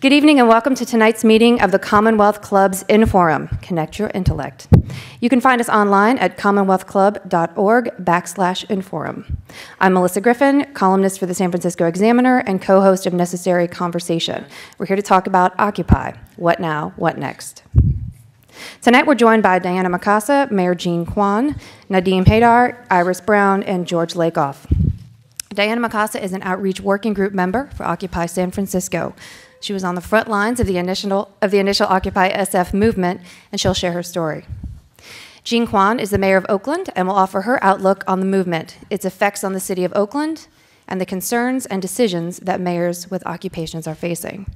Good evening and welcome to tonight's meeting of the Commonwealth Club's Inforum, Connect Your Intellect. You can find us online at commonwealthclub.org backslash Inforum. I'm Melissa Griffin, columnist for the San Francisco Examiner and co-host of Necessary Conversation. We're here to talk about Occupy, what now, what next. Tonight we're joined by Diana Makassa, Mayor Jean Quan, Nadim Haidar, Iris Brown, and George Lakoff. Diana Makassa is an outreach working group member for Occupy San Francisco. She was on the front lines of the initial, of the initial Occupy SF movement, and she'll share her story. Jean Quan is the mayor of Oakland and will offer her outlook on the movement, its effects on the city of Oakland, and the concerns and decisions that mayors with occupations are facing.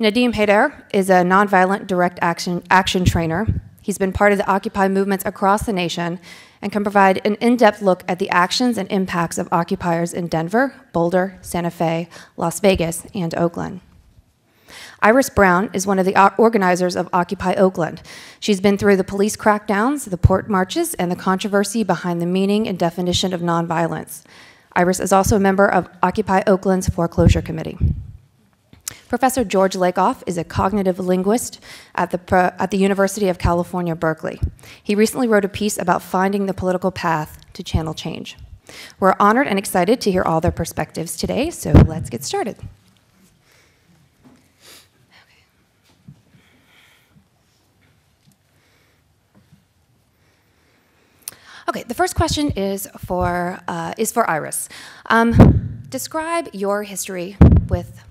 Nadim Haidar is a nonviolent direct action, action trainer. He's been part of the Occupy movements across the nation and can provide an in depth look at the actions and impacts of occupiers in Denver, Boulder, Santa Fe, Las Vegas, and Oakland. Iris Brown is one of the organizers of Occupy Oakland. She's been through the police crackdowns, the port marches, and the controversy behind the meaning and definition of nonviolence. Iris is also a member of Occupy Oakland's foreclosure committee. Professor George Lakoff is a cognitive linguist at the, at the University of California, Berkeley. He recently wrote a piece about finding the political path to channel change. We're honored and excited to hear all their perspectives today, so let's get started. Okay, the first question is for, uh, is for Iris. Um, describe your history with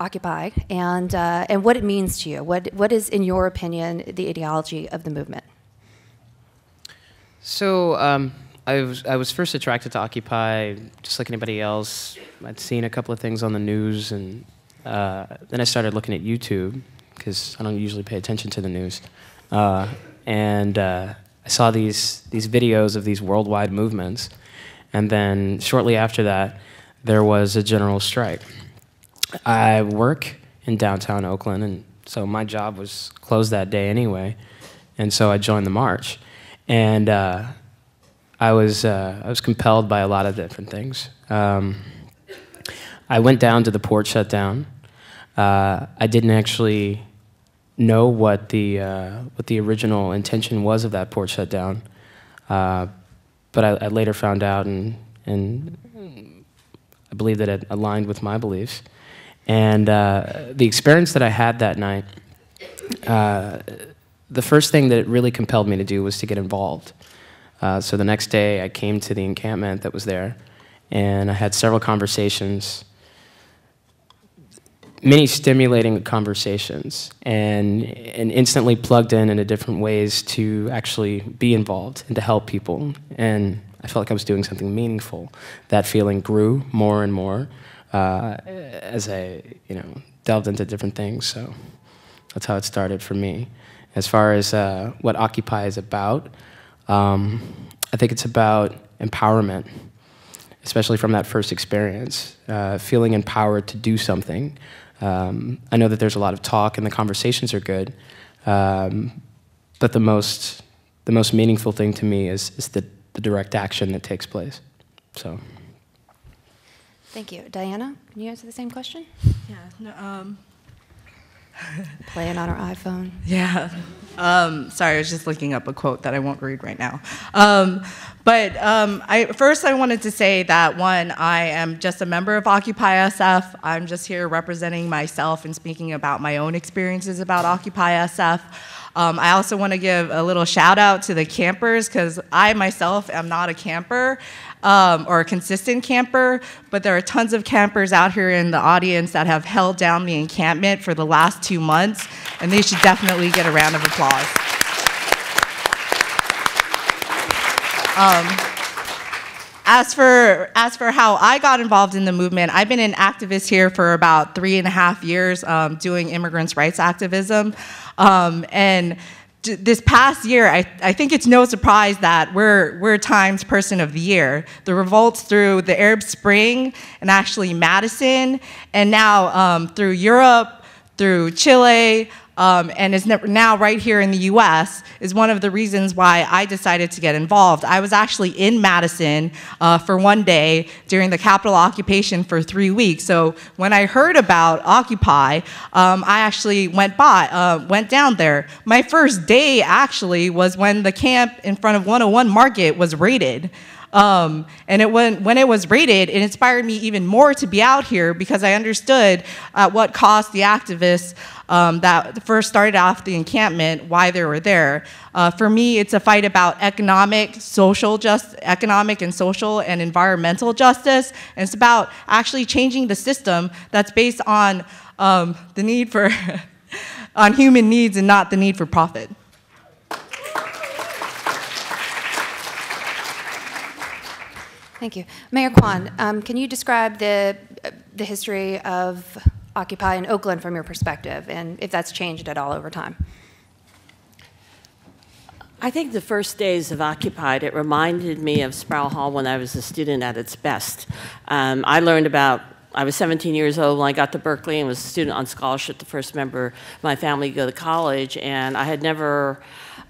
Occupy and, uh, and what it means to you. What, what is, in your opinion, the ideology of the movement? So um, I, was, I was first attracted to Occupy just like anybody else. I'd seen a couple of things on the news, and uh, then I started looking at YouTube because I don't usually pay attention to the news. Uh, and uh, I saw these, these videos of these worldwide movements. And then shortly after that, there was a general strike. I work in downtown Oakland, and so my job was closed that day anyway. And so I joined the march. And uh, I, was, uh, I was compelled by a lot of different things. Um, I went down to the port shutdown. Uh, I didn't actually know what the, uh, what the original intention was of that port shutdown. Uh, but I, I, later found out, and, and I believe that it aligned with my beliefs. And uh, the experience that I had that night, uh, the first thing that really compelled me to do was to get involved. Uh, so the next day, I came to the encampment that was there, and I had several conversations, many stimulating conversations, and, and instantly plugged in in different ways to actually be involved and to help people. And I felt like I was doing something meaningful. That feeling grew more and more uh, as I, you know, delved into different things. So that's how it started for me. As far as uh, what Occupy is about, um, I think it's about empowerment, especially from that first experience, uh, feeling empowered to do something. Um, I know that there's a lot of talk and the conversations are good, um, but the most, the most meaningful thing to me is, is the, the direct action that takes place. So. Thank you. Diana, can you answer the same question? Yeah. No, um. Playing on our iPhone. Yeah. Um, sorry, I was just looking up a quote that I won't read right now. Um, but um, I, first, I wanted to say that one, I am just a member of Occupy SF. I'm just here representing myself and speaking about my own experiences about Occupy SF. Um, I also want to give a little shout out to the campers because I myself am not a camper um, or a consistent camper, but there are tons of campers out here in the audience that have held down the encampment for the last two months, and they should definitely get a round of applause. Um, as for as for how I got involved in the movement, I've been an activist here for about three and a half years, um, doing immigrants' rights activism, um, and this past year, I, I, think it's no surprise that we're, we're Times Person of the Year. The revolts through the Arab Spring and actually Madison, and now um, through Europe, through Chile, um, and is now right here in the U.S. is one of the reasons why I decided to get involved. I was actually in Madison uh, for one day during the Capitol occupation for three weeks. So when I heard about Occupy, um, I actually went by, uh, went down there. My first day actually was when the camp in front of 101 Market was raided. Um, and it, when, when it was raided, it inspired me even more to be out here because I understood at what cost the activists um, that first started off the encampment, why they were there. Uh, for me, it's a fight about economic, social just, economic and social and environmental justice. And it's about actually changing the system that's based on um, the need for, on human needs and not the need for profit. Thank you. Mayor Quan, um, can you describe the, the history of Occupy in Oakland from your perspective, and if that's changed at all over time? I think the first days of Occupied, it reminded me of Sproul Hall when I was a student at its best. Um, I learned about, I was 17 years old when I got to Berkeley and was a student on scholarship, the first member of my family to go to college, and I had never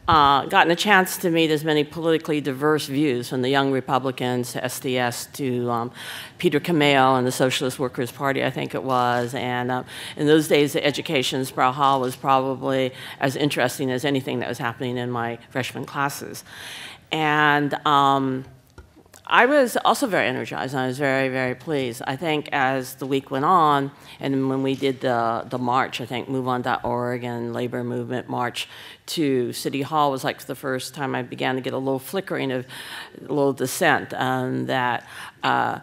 uh, gotten a chance to meet as many politically diverse views from the Young Republicans to SDS to um, Peter Camejo and the Socialist Workers Party, I think it was. And uh, in those days, the education Hall was probably as interesting as anything that was happening in my freshman classes. And um, I was also very energized and I was very, very pleased. I think as the week went on, and when we did the, the march, I think MoveOn.org and Labor Movement March to City Hall was like the first time I began to get a little flickering of a little dissent um, that uh,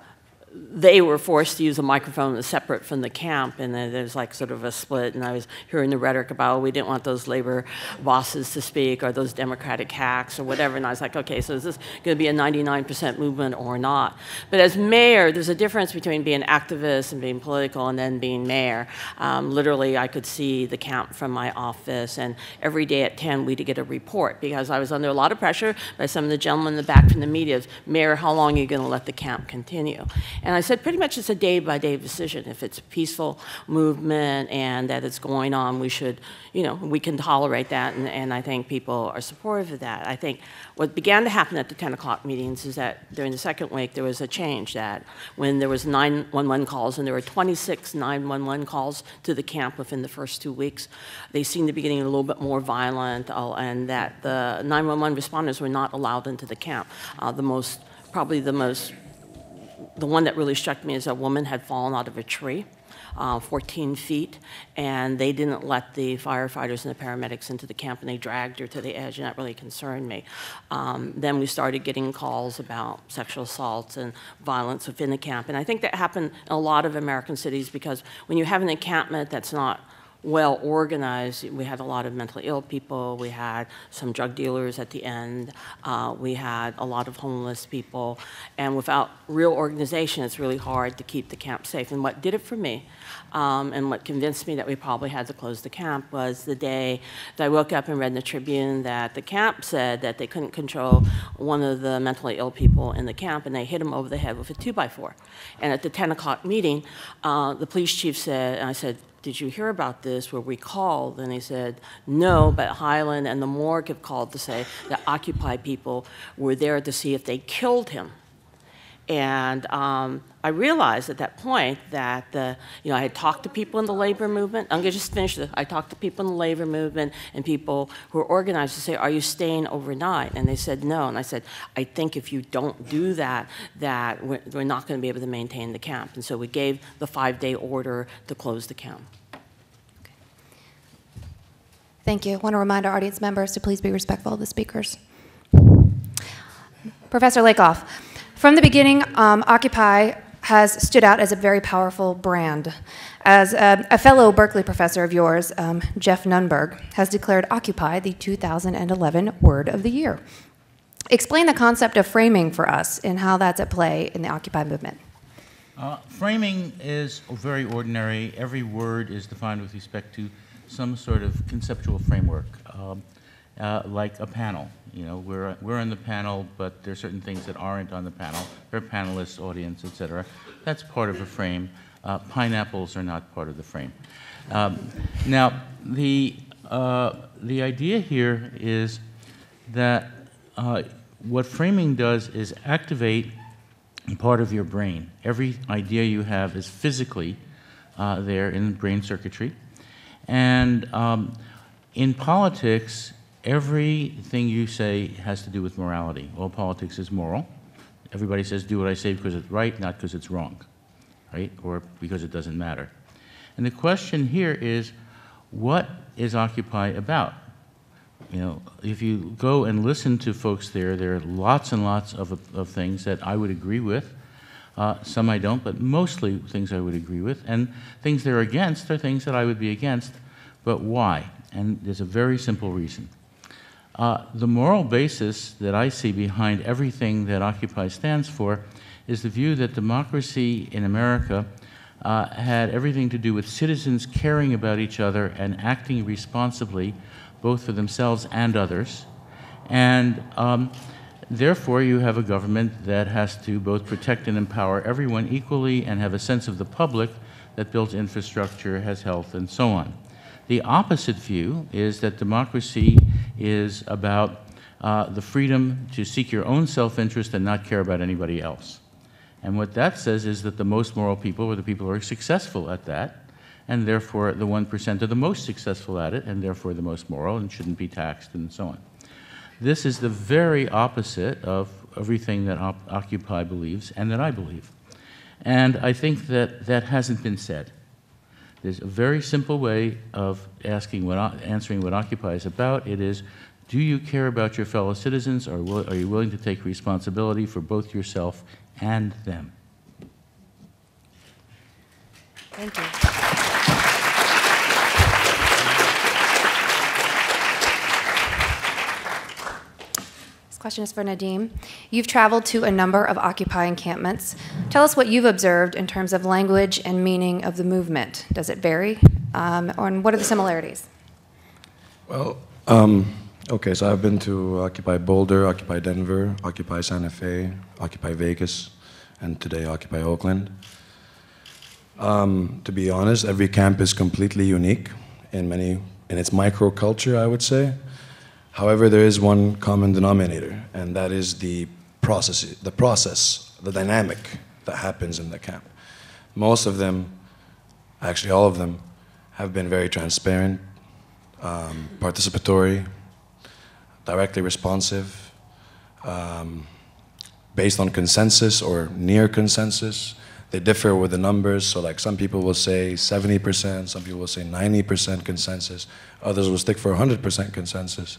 they were forced to use a microphone separate from the camp, and then there's like sort of a split. And I was hearing the rhetoric about, oh, we didn't want those labor bosses to speak or those Democratic hacks or whatever. And I was like, okay, so is this going to be a 99% movement or not? But as mayor, there's a difference between being activist and being political and then being mayor. Um, literally, I could see the camp from my office, and every day at 10, we'd get a report because I was under a lot of pressure by some of the gentlemen in the back from the media. Mayor, how long are you going to let the camp continue? And I said, pretty much it's a day by day decision. If it's a peaceful movement and that it's going on, we should, you know, we can tolerate that. And, and I think people are supportive of that. I think what began to happen at the 10 o'clock meetings is that during the second week, there was a change that when there was 911 calls, and there were 26 911 calls to the camp within the first two weeks, they seemed to be getting a little bit more violent, uh, and that the 911 responders were not allowed into the camp. Uh, the most, probably the most the one that really struck me is a woman had fallen out of a tree. Uh, 14 feet, and they didn't let the firefighters and the paramedics into the camp, and they dragged her to the edge, and that really concerned me. Um, then we started getting calls about sexual assaults and violence within the camp, and I think that happened in a lot of American cities because when you have an encampment that's not well organized. We had a lot of mentally ill people. We had some drug dealers at the end. Uh, we had a lot of homeless people. And without real organization, it's really hard to keep the camp safe. And what did it for me, um, and what convinced me that we probably had to close the camp, was the day that I woke up and read in the Tribune that the camp said that they couldn't control one of the mentally ill people in the camp, and they hit him over the head with a two by four. And at the 10 o'clock meeting, uh, the police chief said, and I said, did you hear about this? Where we called, and he said, no, but Highland and the morgue have called to say that Occupy people were there to see if they killed him. And um, I realized at that point that the, you know I had talked to people in the labor movement. I'm gonna just finish this. I talked to people in the labor movement and people who were organized to say, "Are you staying overnight?" And they said no. And I said, "I think if you don't do that, that we're, we're not going to be able to maintain the camp." And so we gave the five-day order to close the camp. Thank you. I want to remind our audience members to please be respectful of the speakers. Professor Lakoff, from the beginning, um, Occupy has stood out as a very powerful brand. As a, a fellow Berkeley professor of yours, um, Geoff Nunberg, has declared Occupy the 2011 Word of the Year. Explain the concept of framing for us and how that's at play in the Occupy movement. Uh, framing is very ordinary. Every word is defined with respect to some sort of conceptual framework, um, uh, like a panel. You know, we're, we're on the panel, but there are certain things that aren't on the panel. There are panelists, audience, etc. That's part of a frame. Uh, pineapples are not part of the frame. Um, now, the Uh, the idea here is that uh, what framing does is activate part of your brain. Every idea you have is physically uh, there in brain circuitry. And um, in politics, everything you say has to do with morality. All politics is moral. Everybody says, do what I say because it's right, not because it's wrong, right? Or because it doesn't matter. And the question here is, what is Occupy about? You know, if you go and listen to folks there, there are lots and lots of, of things that I would agree with. Uh, some I don't, but mostly things I would agree with. And things they're against are things that I would be against. But why? And there's a very simple reason. Uh, the moral basis that I see behind everything that Occupy stands for is the view that democracy in America uh, had everything to do with citizens caring about each other and acting responsibly, both for themselves and others. And um, therefore, you have a government that has to both protect and empower everyone equally and have a sense of the public that builds infrastructure, has health, and so on. The opposite view is that democracy is about uh, the freedom to seek your own self interest and not care about anybody else. And what that says is that the most moral people are the people who are successful at that, and therefore the 1% are the most successful at it, and therefore the most moral and shouldn't be taxed, and so on. This is the very opposite of everything that Occupy believes and that I believe. And I think that that hasn't been said. There's a very simple way of asking what, answering what Occupy is about. It is, do you care about your fellow citizens, or are you willing to take responsibility for both yourself and them? Thank you. Question is for Nadim. You've traveled to a number of Occupy encampments. Tell us what you've observed in terms of language and meaning of the movement. Does it vary? Um, or, and what are the similarities? Well, um, okay, so I've been to Occupy Boulder, Occupy Denver, Occupy Santa Fe, Occupy Vegas, and today Occupy Oakland. Um, to be honest, every camp is completely unique in many in its microculture, I would say. However, there is one common denominator, and that is the process, the process, the dynamic that happens in the camp. Most of them, actually all of them, have been very transparent, um, participatory, directly responsive, um, based on consensus or near consensus. They differ with the numbers, so like some people will say 70%, some people will say 90% consensus, others will stick for 100% consensus.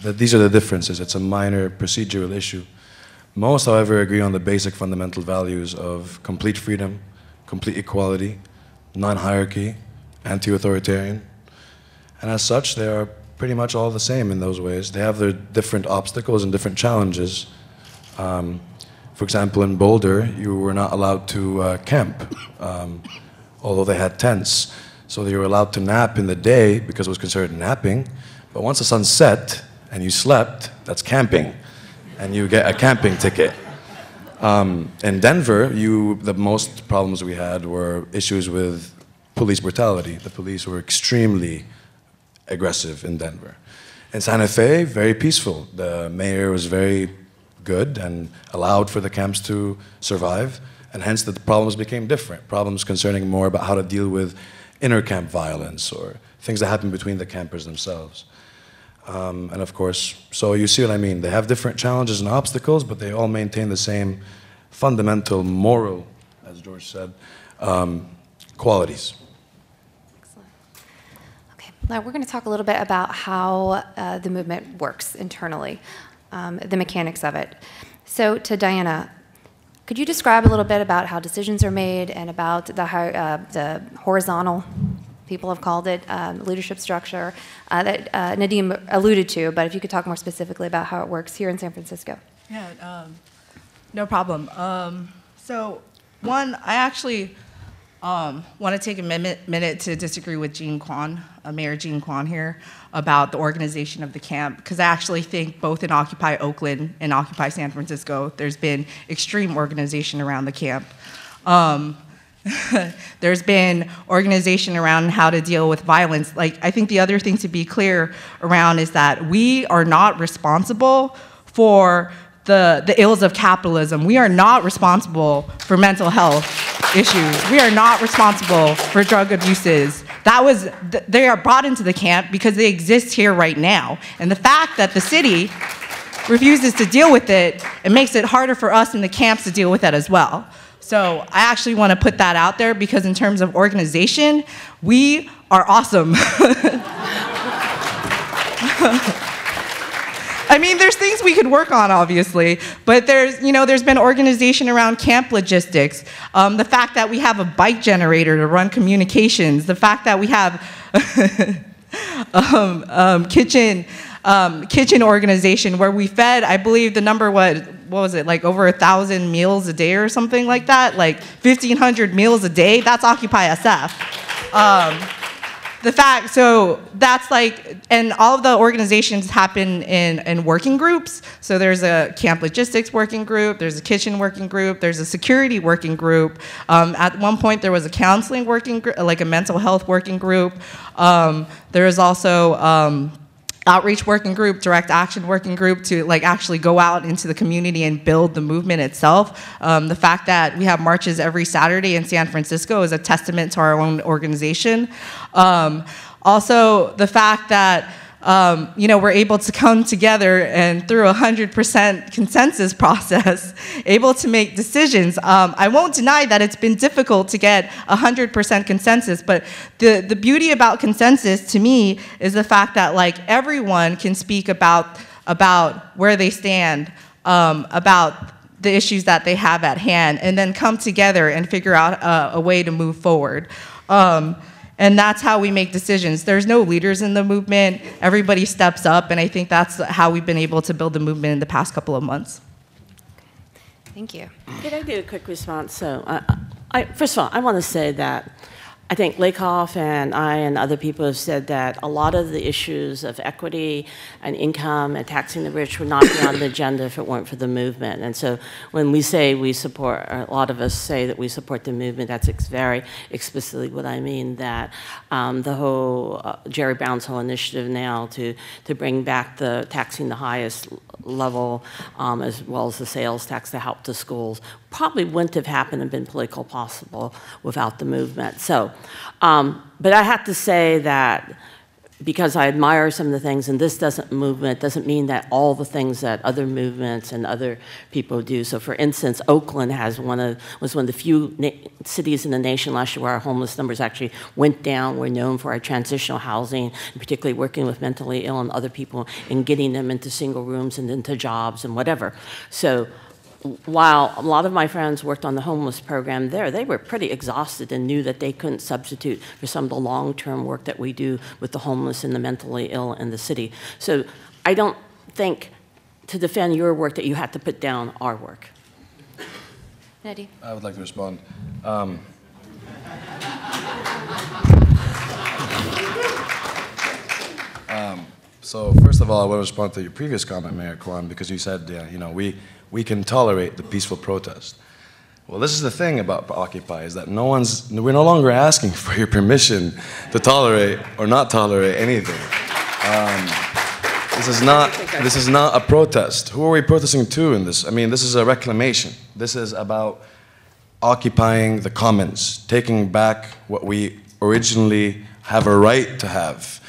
That these are the differences. It's a minor procedural issue. Most, however, agree on the basic fundamental values of complete freedom, complete equality, non-hierarchy, anti-authoritarian. And as such, they are pretty much all the same in those ways. They have their different obstacles and different challenges. Um, for example, in Boulder, you were not allowed to uh, camp, um, although they had tents. So you were allowed to nap in the day because it was considered napping. But once the sun set and you slept, that's camping. And you get a camping ticket. Um, in Denver, you, the most problems we had were issues with police brutality. The police were extremely aggressive in Denver. In Santa Fe, very peaceful. The mayor was very good and allowed for the camps to survive, and hence the problems became different. Problems concerning more about how to deal with inner camp violence or things that happen between the campers themselves. Um, and of course, so you see what I mean. They have different challenges and obstacles, but they all maintain the same fundamental moral, as George said, um, qualities. Excellent. Okay, now we're going to talk a little bit about how uh, the movement works internally um, the mechanics of it. So, to Diana, could you describe a little bit about how decisions are made and about the, uh, the horizontal, people have called it, um, leadership structure uh, that uh, Nadim alluded to, but if you could talk more specifically about how it works here in San Francisco? Yeah, um, no problem. Um, so, one, I actually um, want to take a minute, minute to disagree with Jean Quan, uh, Mayor Jean Quan here, about the organization of the camp, because I actually think both in Occupy Oakland and Occupy San Francisco, there's been extreme organization around the camp. Um, There's been organization around how to deal with violence. Like, I think the other thing to be clear around is that we are not responsible for the, the ills of capitalism. We are not responsible for mental health issues. We are not responsible for drug abuses. That was, they are brought into the camp because they exist here right now. And the fact that the city refuses to deal with it, it makes it harder for us in the camps to deal with that as well. So I actually want to put that out there because in terms of organization, we are awesome. I mean, there's things we could work on, obviously, but there's, you know, there's been organization around camp logistics, um, the fact that we have a bike generator to run communications, the fact that we have um, um, kitchen um, kitchen organization where we fed, I believe the number was, what was it, like over a thousand meals a day or something like that, like 1,500 meals a day. That's Occupy SF. Um, the fact, so that's like, and all of the organizations happen in, in working groups. So there's a camp logistics working group, there's a kitchen working group, there's a security working group. Um, at one point, there was a counseling working group, like a mental health working group. Um, there is also um, outreach working group, direct action working group to like actually go out into the community and build the movement itself. Um, the fact that we have marches every Saturday in San Francisco is a testament to our own organization. Um, also, the fact that um, you know, we're able to come together and through a 100% consensus process, able to make decisions. Um, I won't deny that it's been difficult to get 100% consensus, but the, the beauty about consensus to me is the fact that like everyone can speak about, about where they stand, um, about the issues that they have at hand, and then come together and figure out a, way to move forward. Um, and that's how we make decisions. There's no leaders in the movement. Everybody steps up, and I think that's how we've been able to build the movement in the past couple of months. Thank you. Could I do a quick response? So, uh, I, first of all, I want to say that I think Lakoff and I and other people have said that a lot of the issues of equity and income and taxing the rich would not be on the agenda if it weren't for the movement. And so when we say we support, a lot of us say that we support the movement, that's ex very explicitly what I mean, that um, the whole uh, Jerry Brown's whole initiative now to, to bring back the taxing the highest level um, as well as the sales tax to help the schools probably wouldn't have happened and been political possible without the movement. So, um, but I have to say that because I admire some of the things, and this doesn't movement doesn't mean that all the things that other movements and other people do. So, for instance, Oakland has one of was one of the few cities in the nation last year where our homeless numbers actually went down. We're known for our transitional housing, and particularly working with mentally ill and other people and getting them into single rooms and into jobs and whatever. So while a lot of my friends worked on the homeless program there, they were pretty exhausted and knew that they couldn't substitute for some of the long term work that we do with the homeless and the mentally ill in the city. So I don't think to defend your work that you have to put down our work. Nadim? I would like to respond. Um, um, so first of all, I want to respond to your previous comment, Mayor Quan, because you said, yeah, you know, we we can tolerate the peaceful protest. Well, this is the thing about Occupy is that no one's, we're no longer asking for your permission to tolerate or not tolerate anything. Um, this is not, this is not a protest. Who are we protesting to in this? I mean, this is a reclamation. This is about occupying the commons, taking back what we originally have a right to have.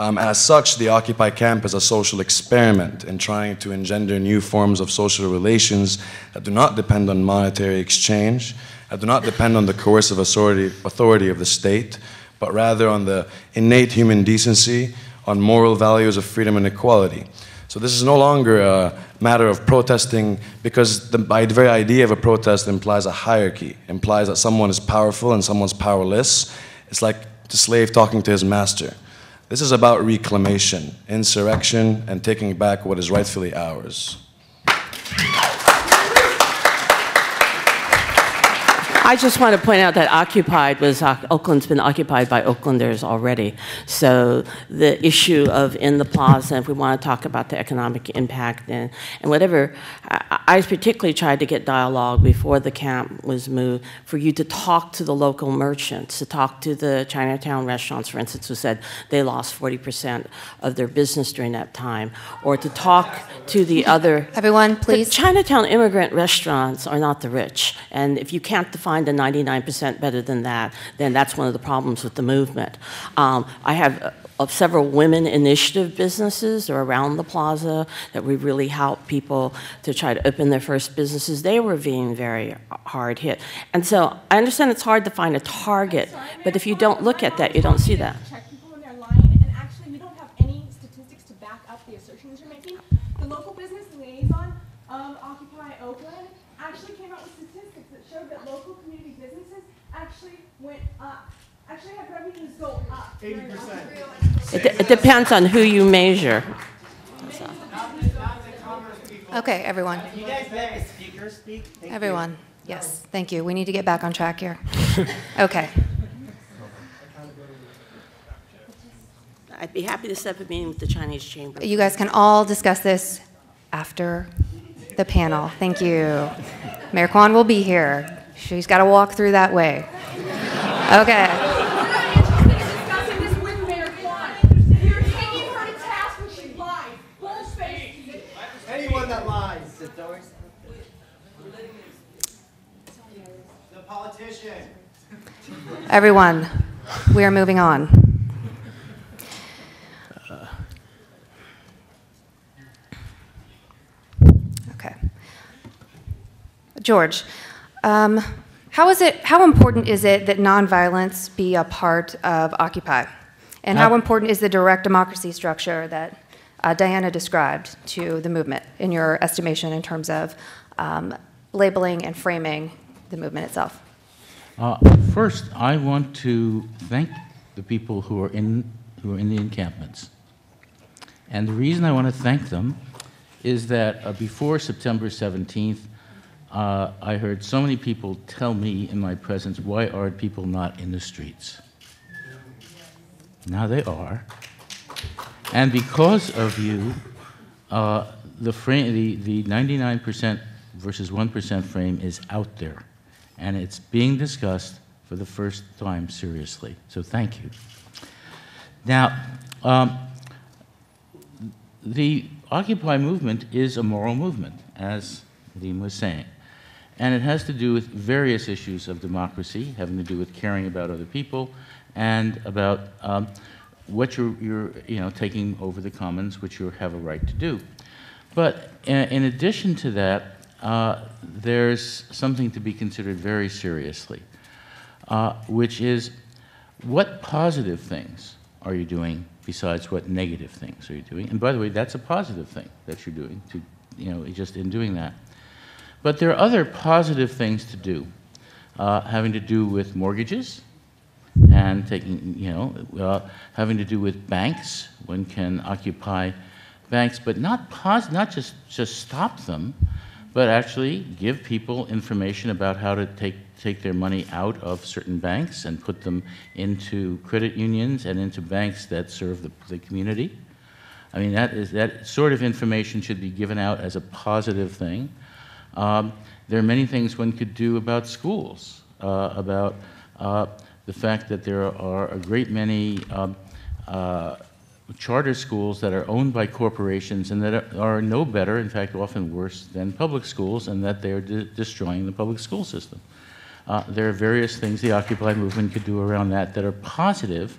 Um, as such, the Occupy camp is a social experiment in trying to engender new forms of social relations that do not depend on monetary exchange, that do not depend on the coercive authority, authority of the state, but rather on the innate human decency, on moral values of freedom and equality. So this is no longer a matter of protesting because the very idea of a protest implies a hierarchy, implies that someone is powerful and someone's powerless. It's like the slave talking to his master. This is about reclamation, insurrection, and taking back what is rightfully ours. I just want to point out that occupied was uh, Oakland's been occupied by Oaklanders already. So the issue of in the plaza, if we want to talk about the economic impact and, and whatever, I, I particularly tried to get dialogue before the camp was moved for you to talk to the local merchants, to talk to the Chinatown restaurants, for instance, who said they lost 40% of their business during that time, or to talk to the other. Everyone, The please. Chinatown immigrant restaurants are not the rich, and if you can't define the 99% better than that, then that's one of the problems with the movement. Um, I have uh, of several women initiative businesses around the plaza that we really help people to try to open their first businesses. They were being very hard hit, and so I understand it's hard to find a target, but if you don't look at that, you don't see that. Check people when they're lying, and actually, we don't have any statistics to back up the assertions you're making. The local business liaison of Occupy Oakland actually came out with statistics that showed that local community businesses actually went up, actually had revenues go up. Eighty percent. It, de- it depends on who you measure. Okay, everyone. You guys let the speaker speak? Thank you. Everyone. Yes, thank you. We need to get back on track here. Okay. I'd be happy to set up a meeting with the Chinese Chamber. You guys can all discuss this after the panel. Thank you. Mayor Quan will be here. She's got to walk through that way. Okay. Discussing this with Mayor Quan. You're taking her to task when she lied. Full face. Anyone that lies, it's always. The politician. Everyone, we are moving on. Okay. George, um, how is it? How important is it that nonviolence be a part of Occupy? And how Uh, important is the direct democracy structure that uh, Diana described to the movement, in your estimation, in terms of um, labeling and framing the movement itself? Uh, First, I want to thank the people who are in, who are in the encampments. And the reason I want to thank them is that uh, before September 17th, uh, I heard so many people tell me in my presence, why are people not in the streets? Now they are. And because of you, uh, the, frame, the, the 99% versus 1% frame is out there. And it's being discussed for the first time seriously. So thank you. Now, um, the Occupy movement is a moral movement, as Nadim was saying. And it has to do with various issues of democracy, having to do with caring about other people and about um, what you're, you're you know, taking over the commons, which you have a right to do. But in, in addition to that, uh, there's something to be considered very seriously, uh, which is what positive things are you doing besides what negative things are you doing? And by the way, that's a positive thing that you're doing, to, you know, just in doing that. But there are other positive things to do, uh, having to do with mortgages and taking, you know, uh, having to do with banks. One can occupy banks, but not pos- not just just stop them, but actually give people information about how to take take their money out of certain banks and put them into credit unions and into banks that serve the, the community. I mean, that is that sort of information should be given out as a positive thing. Um, there are many things one could do about schools, uh, about uh, the fact that there are a great many um, uh, charter schools that are owned by corporations and that are, no better, in fact, often worse than public schools, and that they are de- destroying the public school system. Uh, there are various things the Occupy movement could do around that that are positive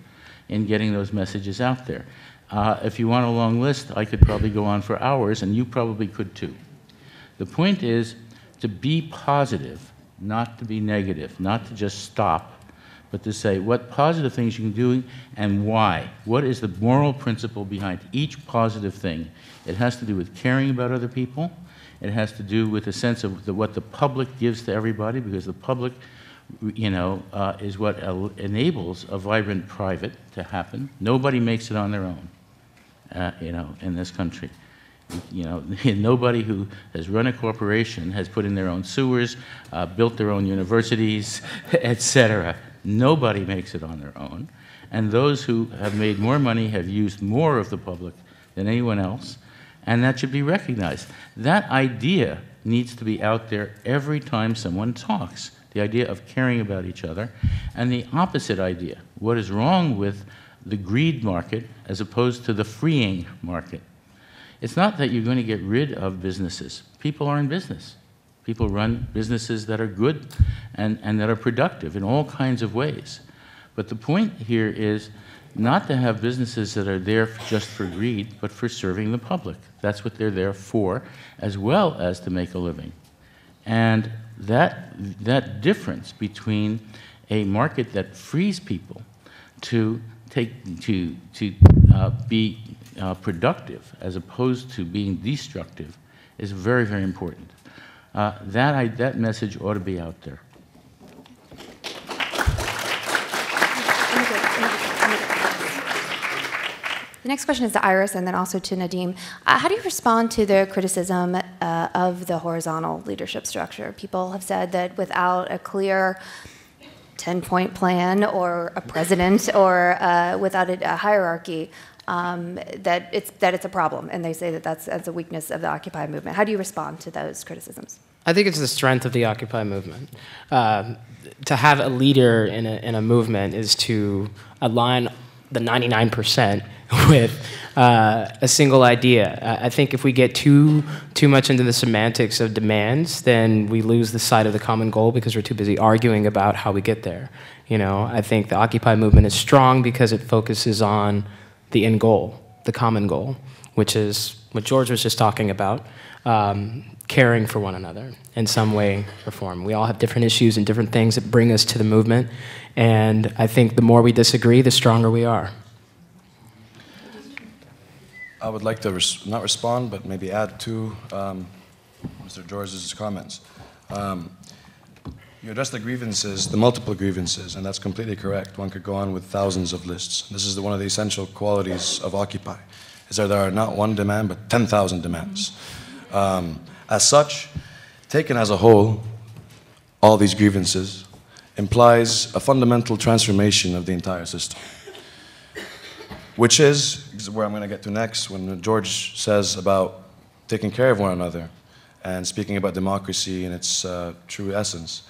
in getting those messages out there. Uh, if you want a long list, I could probably go on for hours, and you probably could too. The point is to be positive, not to be negative, not to just stop, but to say what positive things you can do and why. What is the moral principle behind each positive thing? It has to do with caring about other people. It has to do with a sense of the, what the public gives to everybody, because the public, you know, uh, is what enables a vibrant private to happen. Nobody makes it on their own, uh, you know, in this country. You know, nobody who has run a corporation has put in their own sewers, uh, built their own universities, et cetera. Nobody makes it on their own. And those who have made more money have used more of the public than anyone else. and that should be recognized. That idea needs to be out there every time someone talks. The idea of caring about each other, and the opposite idea. What is wrong with the greed market as opposed to the freeing market? It's not that you're going to get rid of businesses. People are in business. People run businesses that are good and, and that are productive in all kinds of ways. But the point here is not to have businesses that are there just for greed, but for serving the public. That's what they're there for, as well as to make a living. And that, that difference between a market that frees people to, take, to, to uh, be uh, productive as opposed to being destructive is very, very important. Uh, that, I, that message ought to be out there. The next question is to Iris and then also to Nadim. Uh, how do you respond to the criticism uh, of the horizontal leadership structure? People have said that without a clear 10 point plan or a president or uh, without a, a hierarchy, um, that, it's, that it's a problem. And they say that that's, that's a weakness of the Occupy movement. How do you respond to those criticisms? I think it's the strength of the Occupy movement. Uh, to have a leader in a, in a movement is to align the 99% with uh, a single idea. I think if we get too too much into the semantics of demands, then we lose the sight of the common goal because we're too busy arguing about how we get there. You know, I think the Occupy movement is strong because it focuses on the end goal, the common goal, which is what George was just talking about. Um, caring for one another in some way or form. We all have different issues and different things that bring us to the movement, and I think the more we disagree, the stronger we are. I would like to res not respond, but maybe add to um, Mr. George's comments. Um, you address the grievances, the multiple grievances, and that's completely correct. One could go on with thousands of lists. This is the, one of the essential qualities of Occupy, is that there are not one demand, but 10,000 demands. Um, as such, taken as a whole, all these grievances implies a fundamental transformation of the entire system which is where I'm going to get to next when George says about taking care of one another and speaking about democracy in its uh, true essence.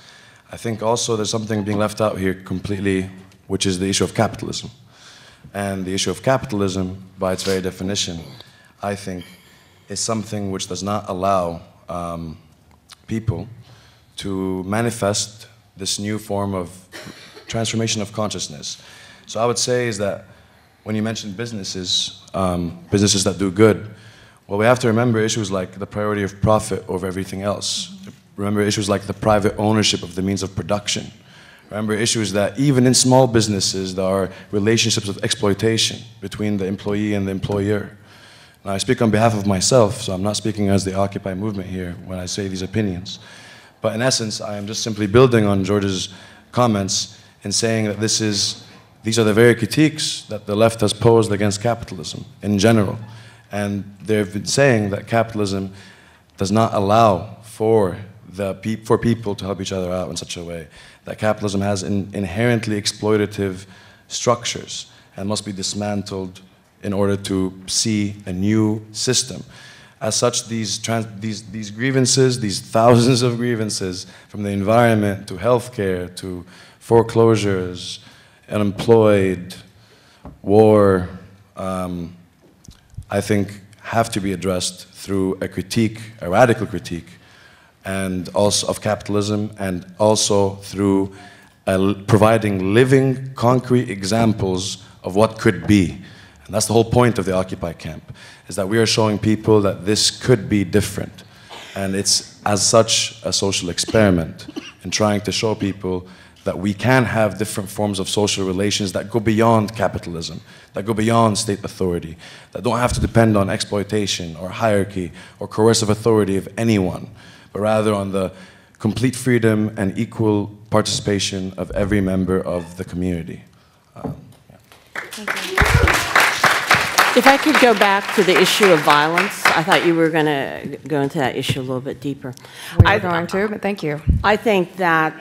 I think also there's something being left out here completely, which is the issue of capitalism. And the issue of capitalism, by its very definition, I think, is something which does not allow um, people to manifest this new form of transformation of consciousness. So I would say is that when you mentioned businesses, um, businesses that do good, well, we have to remember issues like the priority of profit over everything else. Remember issues like the private ownership of the means of production. Remember issues that even in small businesses, there are relationships of exploitation between the employee and the employer. Now, I speak on behalf of myself, so I'm not speaking as the Occupy movement here when I say these opinions. But in essence, I am just simply building on George's comments and saying that this is these are the very critiques that the left has posed against capitalism in general. And they've been saying that capitalism does not allow for, the pe for people to help each other out in such a way, that capitalism has in inherently exploitative structures and must be dismantled in order to see a new system. As such, these, these, these grievances, these thousands of grievances, from the environment to healthcare to foreclosures, unemployed, war, um, I think have to be addressed through a critique, a radical critique, and also of capitalism, and also through uh, providing living, concrete examples of what could be. And that's the whole point of the Occupy camp, is that we are showing people that this could be different. And it's, as such, a social experiment in trying to show people that we can have different forms of social relations that go beyond capitalism, that go beyond state authority, that don't have to depend on exploitation or hierarchy or coercive authority of anyone, but rather on the complete freedom and equal participation of every member of the community. Um, If I could go back to the issue of violence, I thought you were going to go into that issue a little bit deeper. We are going to, but thank you. I think that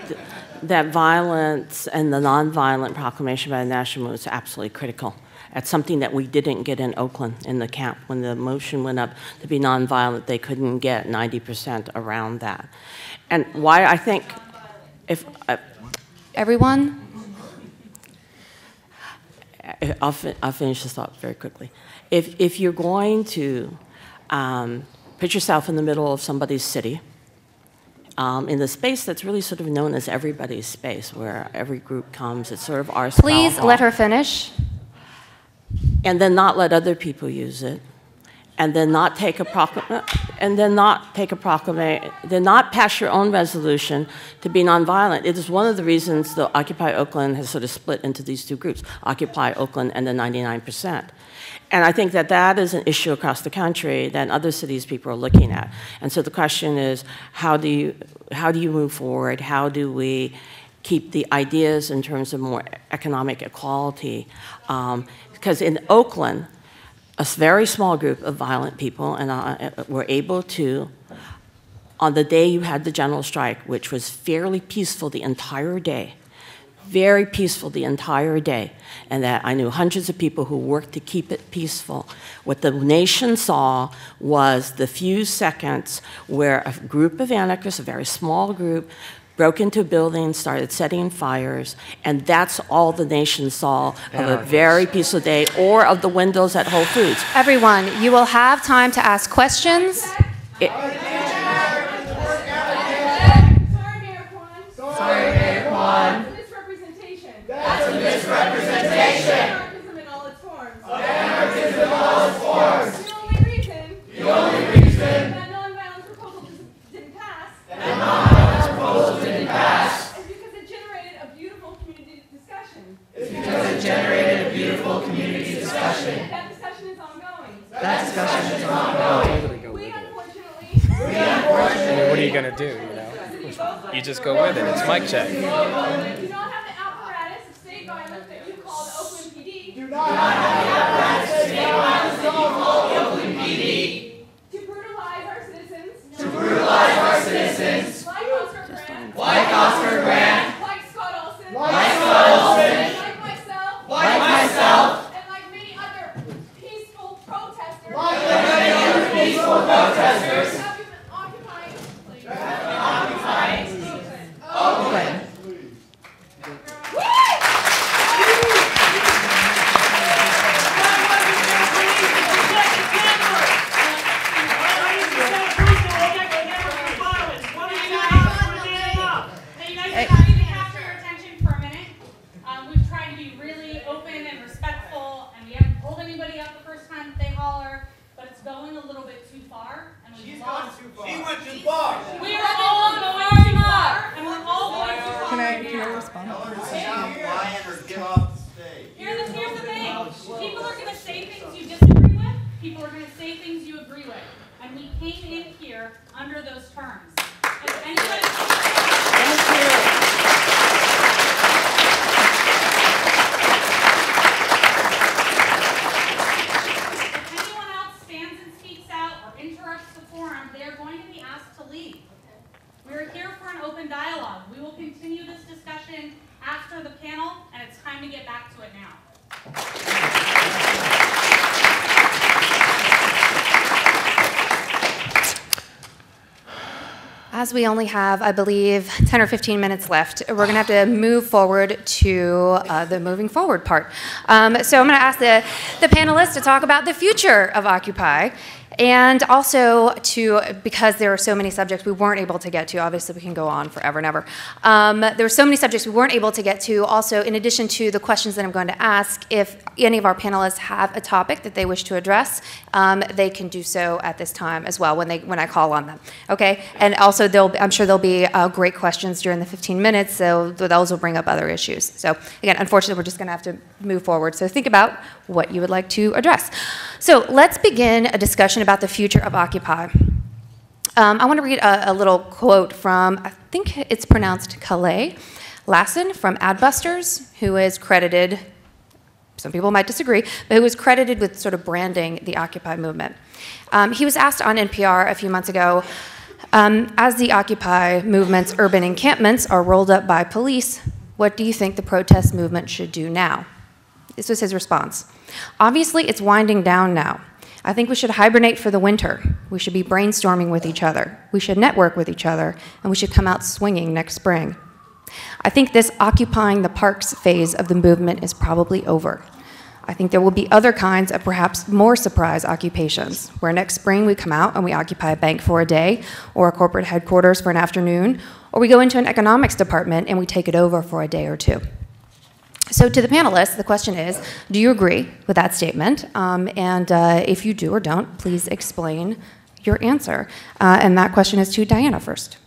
that violence and the nonviolent proclamation by the national movement is absolutely critical. At something that we didn't get in Oakland in the camp. When the motion went up to be nonviolent, they couldn't get 90% around that. And why I think, if, uh, Everyone? I- I'll, fi- I'll finish this thought very quickly. If, if you're going to um, put yourself in the middle of somebody's city, um, in the space that's really sort of known as everybody's space, where every group comes, it's sort of our Please Hall, let her finish. And then not let other people use it, and then not take a proclam- and then not take a proclamation, then not pass your own resolution to be nonviolent. It is one of the reasons the Occupy Oakland has sort of split into these two groups: Occupy Oakland and the 99 percent. And I think that that is an issue across the country that other cities people are looking at. And so the question is, how do you how do you move forward? How do we keep the ideas in terms of more economic equality? Um, because in Oakland, a very small group of violent people and uh, were able to, on the day you had the general strike, which was fairly peaceful the entire day, very peaceful the entire day, and that I knew hundreds of people who worked to keep it peaceful. What the nation saw was the few seconds where a group of anarchists, a very small group, broke into buildings, started setting fires, and that's all the nation saw of a very peaceful day, or of the windows at Whole Foods. Everyone, you will have time to ask questions. It- Sorry, Mayor Quan. Sorry, Mayor Quan. That's a misrepresentation. That's a misrepresentation. Anarchism in all its forms. Anarchism in all its forms. The only reason. The only reason. That nonviolence proposal dis- didn't pass. That nonviolence proposal didn't pass. Is because it generated a beautiful community discussion. It's because generated a beautiful community discussion. That discussion is ongoing. That discussion is ongoing. We unfortunately. What are you gonna do? You know, you just go with it. It's mic check. Do not have the apparatus of state violence that you call the Oakland PD. Do not have the apparatus of state violence that you call the Oakland PD. To brutalize our citizens. To brutalize our citizens. Like Oscar Grant. Like Oscar Grant. Like Scott Olsen. Like Scott Olsen. Like myself. Like myself. And like many other peaceful protesters. Like many other peaceful protesters. Have you been occupying? Occupying. Oakland. Hey, you guys, I need to capture your attention for a minute. Um, we've tried to be really open and respectful, and we haven't pulled anybody up the first time that they holler, but it's going a little bit too far, and we've lost. She went too far. We are all going too far, and we're all going too far. Can I, right can I now. respond? Stop lying or get off the stage. Here's the, here's the thing. People are gonna say things you disagree with. People are gonna say things you agree with. And we came in here under those terms. If anybody. If anyone else stands and speaks out or interrupts the forum, they are going to be asked to leave. We are here for an open dialogue. We will continue this discussion after the panel, and it's time to get back to it now. As we only have, I believe, 10 or 15 minutes left, we're going to have to move forward to uh, the moving forward part. Um, so I'm going to ask the, the panelists to talk about the future of Occupy. And also to, because there are so many subjects we weren't able to get to, obviously we can go on forever and ever. Um, there were so many subjects we weren't able to get to. Also, in addition to the questions that I'm going to ask, if any of our panelists have a topic that they wish to address, um, they can do so at this time as well when they when I call on them. Okay, and also I'm sure there'll be uh, great questions during the 15 minutes, so those will bring up other issues. So again, unfortunately, we're just going to have to move forward. So think about what you would like to address. So let's begin a discussion about the future of Occupy. Um, I want to read a, a little quote from, I think it's pronounced Kalle Lasn from Adbusters, who is credited, some people might disagree, but who is credited with sort of branding the Occupy movement. Um, he was asked on NPR a few months ago um, as the Occupy movement's urban encampments are rolled up by police, what do you think the protest movement should do now? This was his response. Obviously, it's winding down now. I think we should hibernate for the winter. We should be brainstorming with each other. We should network with each other, and we should come out swinging next spring. I think this occupying the parks phase of the movement is probably over. I think there will be other kinds of perhaps more surprise occupations, where next spring we come out and we occupy a bank for a day, or a corporate headquarters for an afternoon, or we go into an economics department and we take it over for a day or two. So, to the panelists, the question is Do you agree with that statement? Um, and uh, if you do or don't, please explain your answer. Uh, and that question is to Diana first.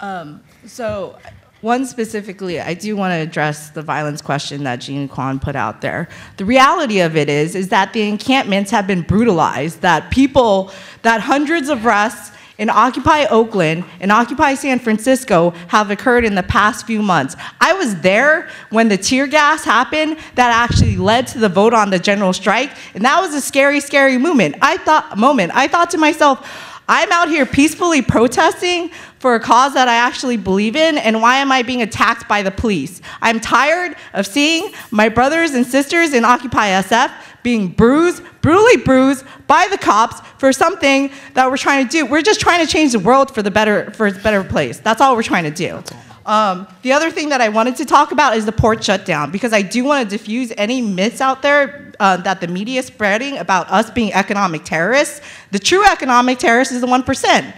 Um, so, one specifically, I do want to address the violence question that Jean Quan put out there. The reality of it is, is that the encampments have been brutalized. That people, that hundreds of arrests in Occupy Oakland and Occupy San Francisco have occurred in the past few months. I was there when the tear gas happened that actually led to the vote on the general strike, and that was a scary, scary moment. I thought moment. I thought to myself, I'm out here peacefully protesting for a cause that I actually believe in, and why am I being attacked by the police? I'm tired of seeing my brothers and sisters in Occupy SF being bruised, brutally bruised by the cops for something that we're trying to do. We're just trying to change the world for the better for a better place. That's all we're trying to do. Um, the other thing that I wanted to talk about is the port shutdown because I do want to diffuse any myths out there uh, that the media is spreading about us being economic terrorists. The true economic terrorist is the one percent.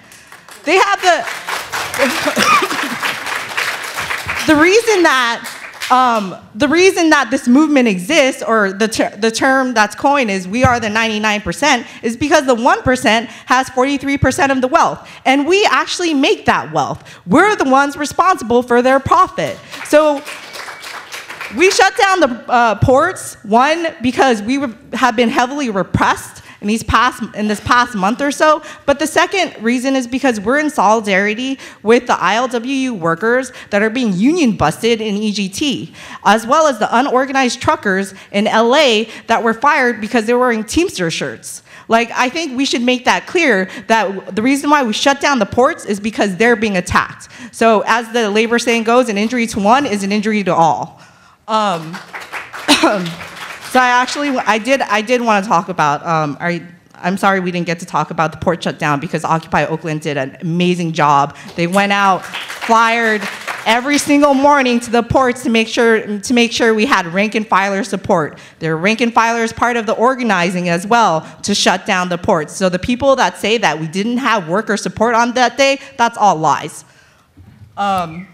They have the the reason that um, the reason that this movement exists, or the, ter the term that's coined is we are the 99%, is because the 1% has 43% of the wealth. And we actually make that wealth. We're the ones responsible for their profit. So we shut down the uh, ports, one, because we have been heavily repressed in these past in this past month or so. But the second reason is because we're in solidarity with the ILWU workers that are being union busted in EGT, as well as the unorganized truckers in LA that were fired because they were wearing Teamster shirts. Like, I think we should make that clear that the reason why we shut down the ports is because they're being attacked. So, as the labor saying goes, an injury to one is an injury to all. Um, So I actually, I did, I did want to talk about. Um, I, I'm sorry we didn't get to talk about the port shutdown because Occupy Oakland did an amazing job. They went out, flyered every single morning to the ports to make sure to make sure we had rank and filer support. Their rank and filer is part of the organizing as well to shut down the ports. So the people that say that we didn't have worker support on that day, that's all lies. Um,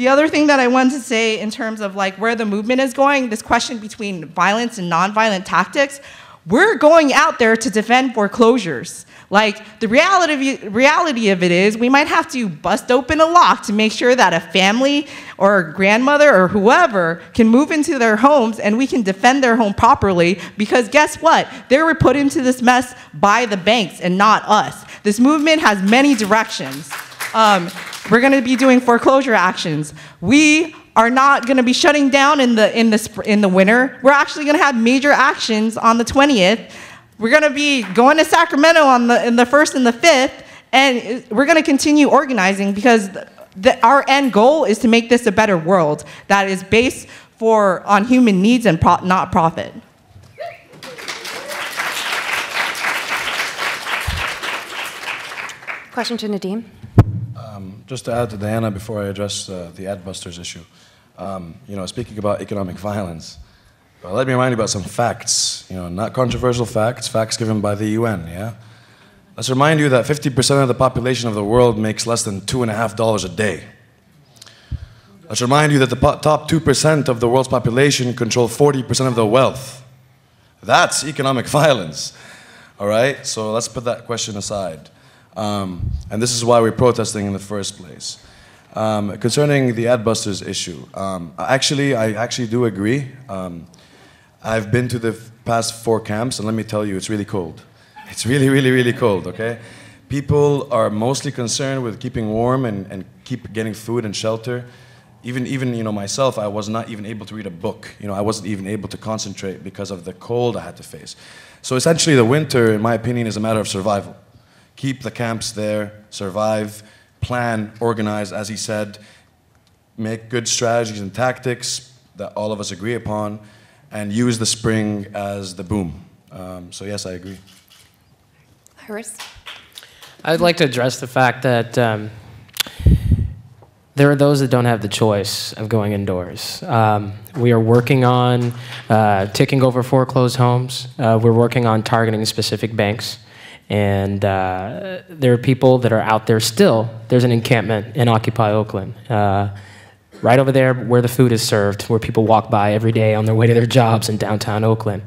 the other thing that I wanted to say in terms of like where the movement is going, this question between violence and nonviolent tactics, we're going out there to defend foreclosures. Like the reality, reality of it is, we might have to bust open a lock to make sure that a family or a grandmother or whoever can move into their homes and we can defend their home properly. Because guess what? They were put into this mess by the banks and not us. This movement has many directions. Um, we're going to be doing foreclosure actions. We are not going to be shutting down in the in the in the winter. We're actually going to have major actions on the 20th. We're going to be going to Sacramento on the in the first and the fifth, and we're going to continue organizing because the, our end goal is to make this a better world that is based for on human needs and pro, not profit. Question to Nadim. Just to add to Diana before I address uh, the Adbusters issue, um, you know, speaking about economic violence, well, let me remind you about some facts. You know, not controversial facts, facts given by the UN. Yeah. Let's remind you that 50% of the population of the world makes less than two and a half dollars a day. Let's remind you that the top 2% of the world's population control 40% of the wealth. That's economic violence. All right? So let's put that question aside. Um, and this is why we're protesting in the first place. Um, concerning the Adbusters issue, um, actually, I actually do agree. Um, I've been to the past four camps, and let me tell you, it's really cold. It's really, really, really cold, okay? People are mostly concerned with keeping warm and, and keep getting food and shelter. Even, even, you know, myself, I was not even able to read a book. You know, I wasn't even able to concentrate because of the cold I had to face. So essentially, the winter, in my opinion, is a matter of survival keep the camps there, survive, plan, organize, as he said, make good strategies and tactics that all of us agree upon, and use the spring as the boom. Um, so yes, I agree. Iris? I'd like to address the fact that um, there are those that don't have the choice of going indoors. Um, we are working on uh, taking over foreclosed homes. Uh, we're working on targeting specific banks. And uh, there are people that are out there still. There's an encampment in Occupy Oakland, uh, right over there where the food is served, where people walk by every day on their way to their jobs in downtown Oakland.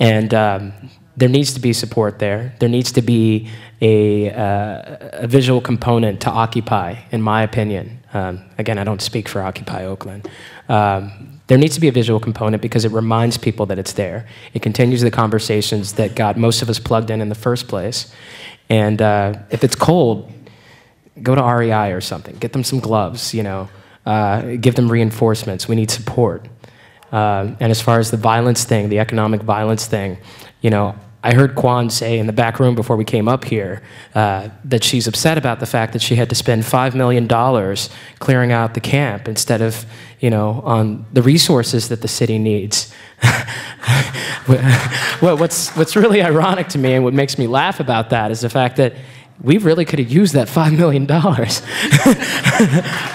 And um, there needs to be support there. There needs to be a, uh, a visual component to Occupy, in my opinion. Um, again, I don't speak for Occupy Oakland. Um, there needs to be a visual component because it reminds people that it's there. It continues the conversations that got most of us plugged in in the first place. And uh, if it's cold, go to REI or something. Get them some gloves, you know. Uh, give them reinforcements. We need support. Uh, and as far as the violence thing, the economic violence thing, you know, I heard Quan say in the back room before we came up here uh, that she's upset about the fact that she had to spend $5 million clearing out the camp instead of, you know, on the resources that the city needs. well, what's, what's really ironic to me and what makes me laugh about that is the fact that we really could have used that $5 million.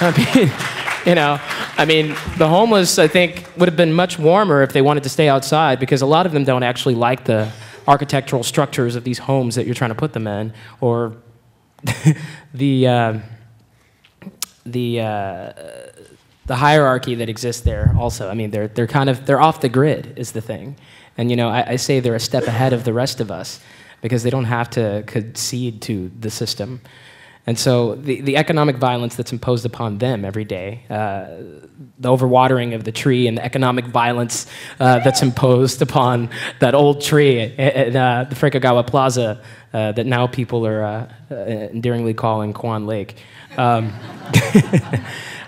I mean, you know, I mean, the homeless, I think, would have been much warmer if they wanted to stay outside because a lot of them don't actually like the architectural structures of these homes that you're trying to put them in, or the uh, the uh, the hierarchy that exists there. Also, I mean, they're they're kind of they're off the grid is the thing, and you know, I, I say they're a step ahead of the rest of us because they don't have to concede to the system. And so the, the economic violence that's imposed upon them every day, uh, the overwatering of the tree and the economic violence uh, that's imposed upon that old tree at, at uh, the Frank Ogawa Plaza uh, that now people are uh, uh, endearingly calling Quan Lake. Um,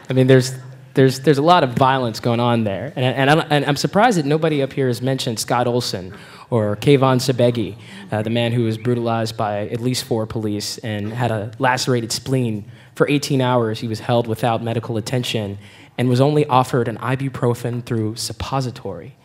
I mean, there's, there's, there's a lot of violence going on there. And, and, I'm, and I'm surprised that nobody up here has mentioned Scott Olsen or Kayvan Sabeghi, uh, the man who was brutalized by at least four police and had a lacerated spleen. For 18 hours, he was held without medical attention and was only offered an ibuprofen through suppository.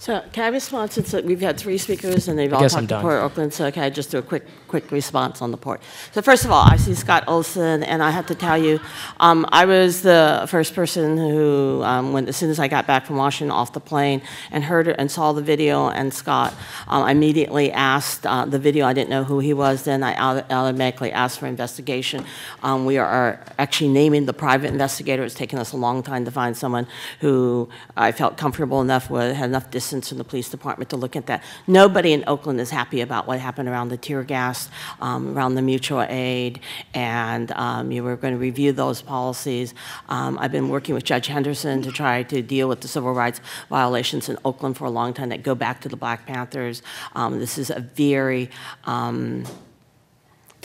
So can I respond since we've had three speakers and they've I all talked to Port Oakland? So can I just do a quick, quick response on the port? So first of all, I see Scott Olsen, and I have to tell you, um, I was the first person who, um, when as soon as I got back from Washington off the plane and heard it and saw the video, and Scott, um, I immediately asked uh, the video. I didn't know who he was then. I automatically asked for investigation. Um, we are actually naming the private investigator. It's taken us a long time to find someone who I felt comfortable enough with, had enough distance from the police department to look at that. Nobody in Oakland is happy about what happened around the tear gas, um, around the mutual aid, and um, you were going to review those policies. Um, I've been working with Judge Henderson to try to deal with the civil rights violations in Oakland for a long time that go back to the Black Panthers. Um, this is a very um,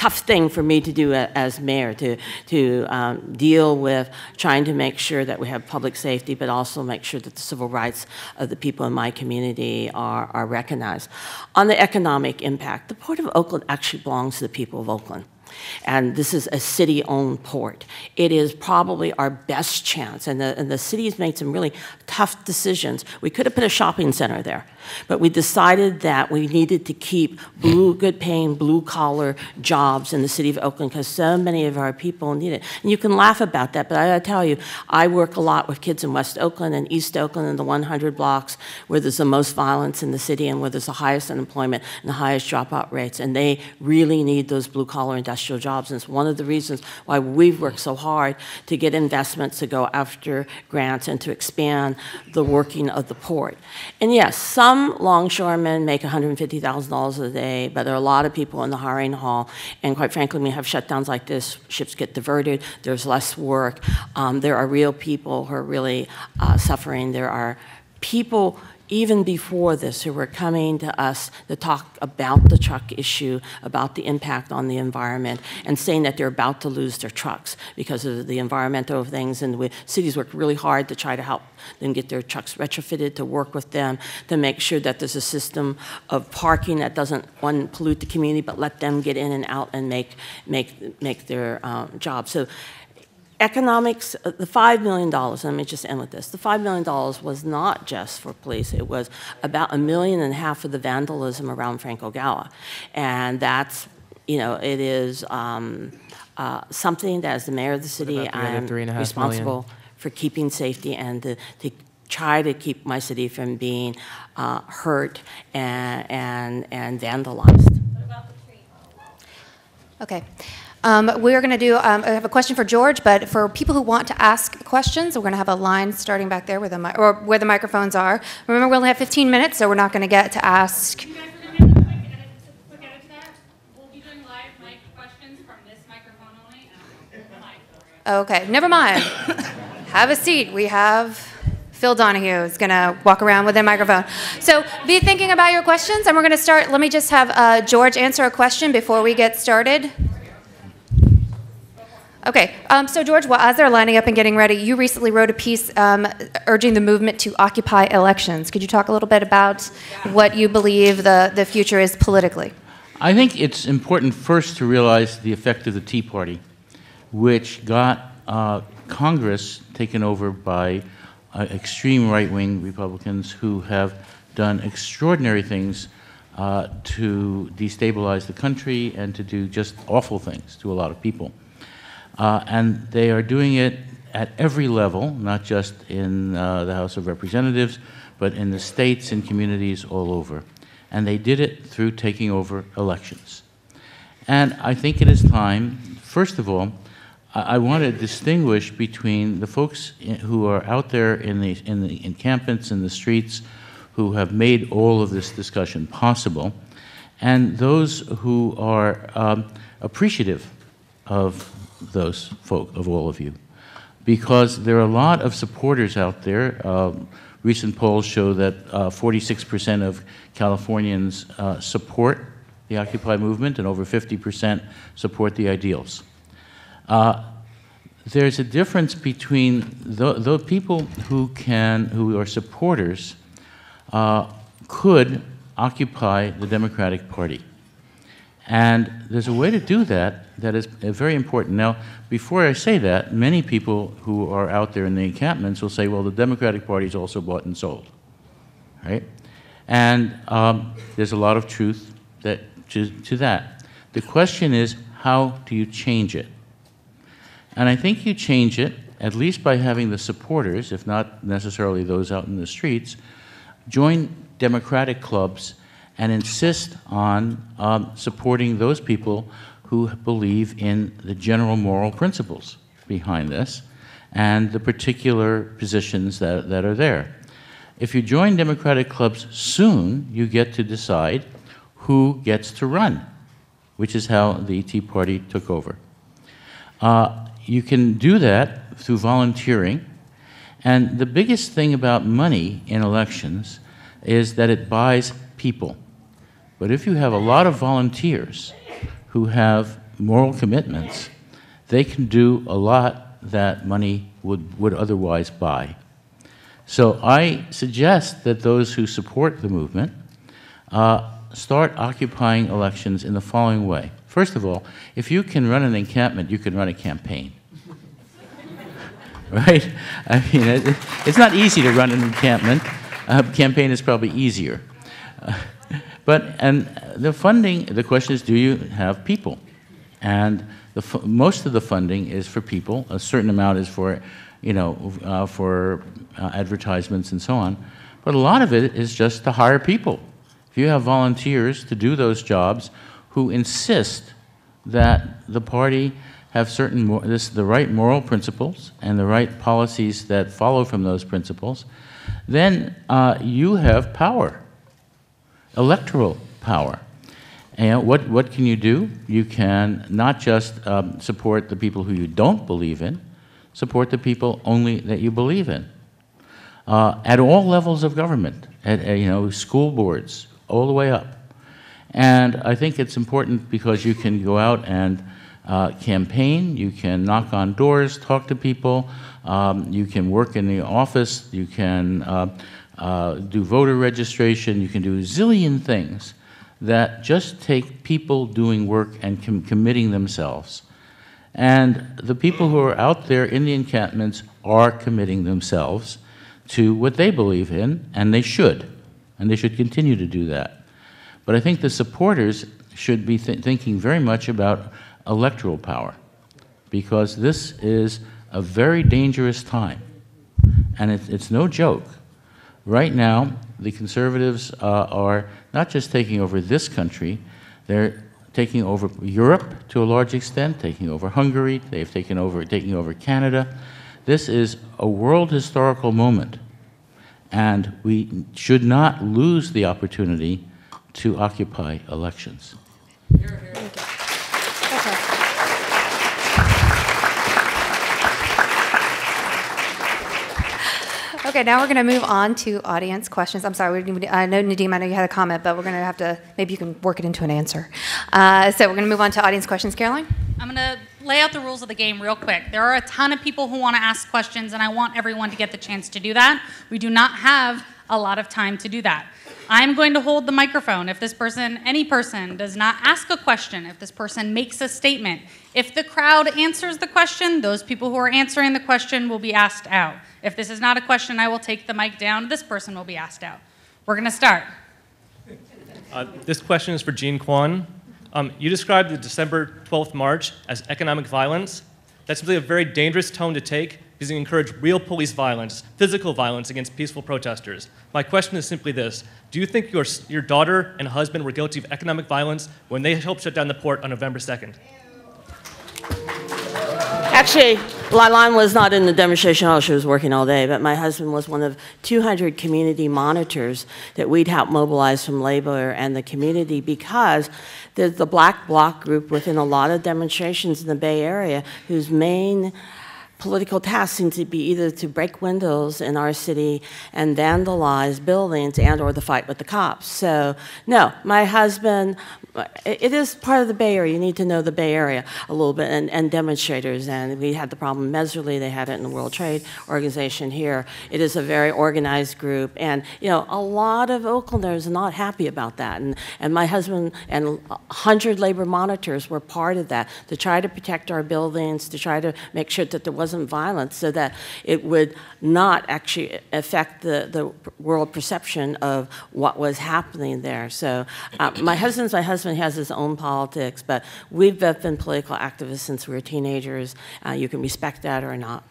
tough thing for me to do as mayor, to, to um, deal with trying to make sure that we have public safety, but also make sure that the civil rights of the people in my community are, are recognized. On the economic impact, the Port of Oakland actually belongs to the people of Oakland. And this is a city owned port. It is probably our best chance. And the, and the city has made some really tough decisions. We could have put a shopping center there, but we decided that we needed to keep blue, good paying, blue collar jobs in the city of Oakland because so many of our people need it. And you can laugh about that, but I gotta tell you, I work a lot with kids in West Oakland and East Oakland and the 100 blocks where there's the most violence in the city and where there's the highest unemployment and the highest dropout rates. And they really need those blue collar industrial jobs. And it's one of the reasons why we've worked so hard to get investments to go after grants and to expand the working of the port. And yes, some longshoremen make $150,000 a day, but there are a lot of people in the hiring hall. And quite frankly, when we have shutdowns like this, ships get diverted, there's less work. Um, there are real people who are really uh, suffering. There are people even before this, who were coming to us to talk about the truck issue, about the impact on the environment, and saying that they're about to lose their trucks because of the environmental things. And the cities worked really hard to try to help them get their trucks retrofitted, to work with them, to make sure that there's a system of parking that doesn't, one, pollute the community, but let them get in and out and make, make, make their um, job. So economics, uh, the $5 million, let me just end with this. The $5 million was not just for police, it was about a million and a half for the vandalism around Frank Ogawa. And that's, you know, it is um, uh, something that as the mayor of the city, about the I'm three and a half responsible for keeping safety and to, to try to keep my city from being uh, hurt and, and, and vandalized. Okay. Um, We're going to do, um, I have a question for George, but for people who want to ask questions, we're going to have a line starting back there where the, or where the microphones are. Remember, we only have 15 minutes, so we're not going to get to ask. You guys are gonna have a quick edit, to that. We'll be doing live mic questions from this microphone only. and the mic. Okay, never mind. have a seat. We have Phil Donahue is going to walk around with a microphone. So be thinking about your questions, and we're going to start. Let me just have uh, George answer a question before we get started. Okay, um, so George, well, as they're lining up and getting ready, you recently wrote a piece um, urging the movement to occupy elections. Could you talk a little bit about what you believe the, the future is politically? I think it's important first to realize the effect of the Tea Party, which got uh, Congress taken over by uh, extreme right wing Republicans who have done extraordinary things uh, to destabilize the country and to do just awful things to a lot of people. Uh, and they are doing it at every level, not just in uh, the House of Representatives, but in the states and communities all over. And they did it through taking over elections. And I think it is time, first of all, I, I want to distinguish between the folks i- who are out there in the, in the encampments, in the streets, who have made all of this discussion possible, and those who are um, appreciative of those folk, of all of you. Because there are a lot of supporters out there. Um, recent polls show that uh, 46% of Californians uh, support the Occupy movement, and over 50% support the ideals. Uh, there's a difference between the, the people who can, who are supporters, uh, could occupy the Democratic Party. And there's a way to do that that is uh, very important. Now, before I say that, many people who are out there in the encampments will say, well, the Democratic Party is also bought and sold, right? And um, there's a lot of truth that, to, to that. The question is, how do you change it? And I think you change it, at least by having the supporters, if not necessarily those out in the streets, join Democratic clubs and insist on um, supporting those people who believe in the general moral principles behind this and the particular positions that, that are there. If you join Democratic clubs soon, you get to decide who gets to run, which is how the Tea Party took over. Uh, you can do that through volunteering. And the biggest thing about money in elections is that it buys people. But if you have a lot of volunteers who have moral commitments, they can do a lot that money would, would otherwise buy. So I suggest that those who support the movement uh, start occupying elections in the following way. First of all, if you can run an encampment, you can run a campaign. right? I mean, it, it's not easy to run an encampment. A campaign is probably easier. Uh, but, and the funding, the question is, do you have people? And the, most of the funding is for people. A certain amount is for, you know, uh, for uh, advertisements and so on. But a lot of it is just to hire people. If you have volunteers to do those jobs who insist that the party have certain this, the right moral principles and the right policies that follow from those principles, then uh, you have power, electoral power. And what, what can you do? You can not just um, support the people who you don't believe in, support the people only that you believe in. Uh, at all levels of government, at, uh, you know, school boards, all the way up. And I think it's important because you can go out and uh, campaign, you can knock on doors, talk to people, um, you can work in the office, you can uh, do voter registration, you can do a zillion things that just take people doing work and com- committing themselves. And the people who are out there in the encampments are committing themselves to what they believe in, and they should. And they should continue to do that. But I think the supporters should be th- thinking very much about electoral power, because this is a very dangerous time. And it, it's no joke. Right now, the conservatives uh, are not just taking over this country, they're taking over Europe to a large extent, taking over Hungary, they've taken over, taking over Canada. This is a world historical moment, and we should not lose the opportunity to occupy elections. Okay, now we're going to move on to audience questions. I'm sorry, we- I know Nadim, I know you had a comment, but we're going to have to, maybe you can work it into an answer. Uh, So we're going to move on to audience questions. Caroline? I'm going to lay out the rules of the game real quick. There are a ton of people who want to ask questions, and I want everyone to get the chance to do that. We do not have a lot of time to do that. I'm going to hold the microphone if this person, any person, does not ask a question, if this person makes a statement. If the crowd answers the question, those people who are answering the question will be asked out. If this is not a question, I will take the mic down. This person will be asked out. We're going to start. Uh, this question is for Jean Quan. Um, you described the December 12th march as economic violence. That's simply a very dangerous tone to take because real police violence, physical violence against peaceful protesters. My question is simply this Do you think your, your daughter and husband were guilty of economic violence when they helped shut down the port on November 2nd? Actually, Lailan was not in the demonstration hall. She was working all day, but my husband was one of 200 community monitors that we'd help mobilize from labor and the community because there's the Black Bloc group within a lot of demonstrations in the Bay Area whose main political task seems to be either to break windows in our city and vandalize buildings and or the fight with the cops. So no, my husband, it is part of the Bay Area. You need to know the Bay Area a little bit and, and demonstrators. And we had the problem in Meserly. They had it in the World Trade Organization here. It is a very organized group. And, you know, a lot of Oaklanders are not happy about that. And, and my husband and 100 labor monitors were part of that to try to protect our buildings, to try to make sure that there wasn't violence so that it would not actually affect the, the world perception of what was happening there. So uh, my husband's my husband has his own politics, but we've been political activists since we were teenagers. Uh, you can respect that or not.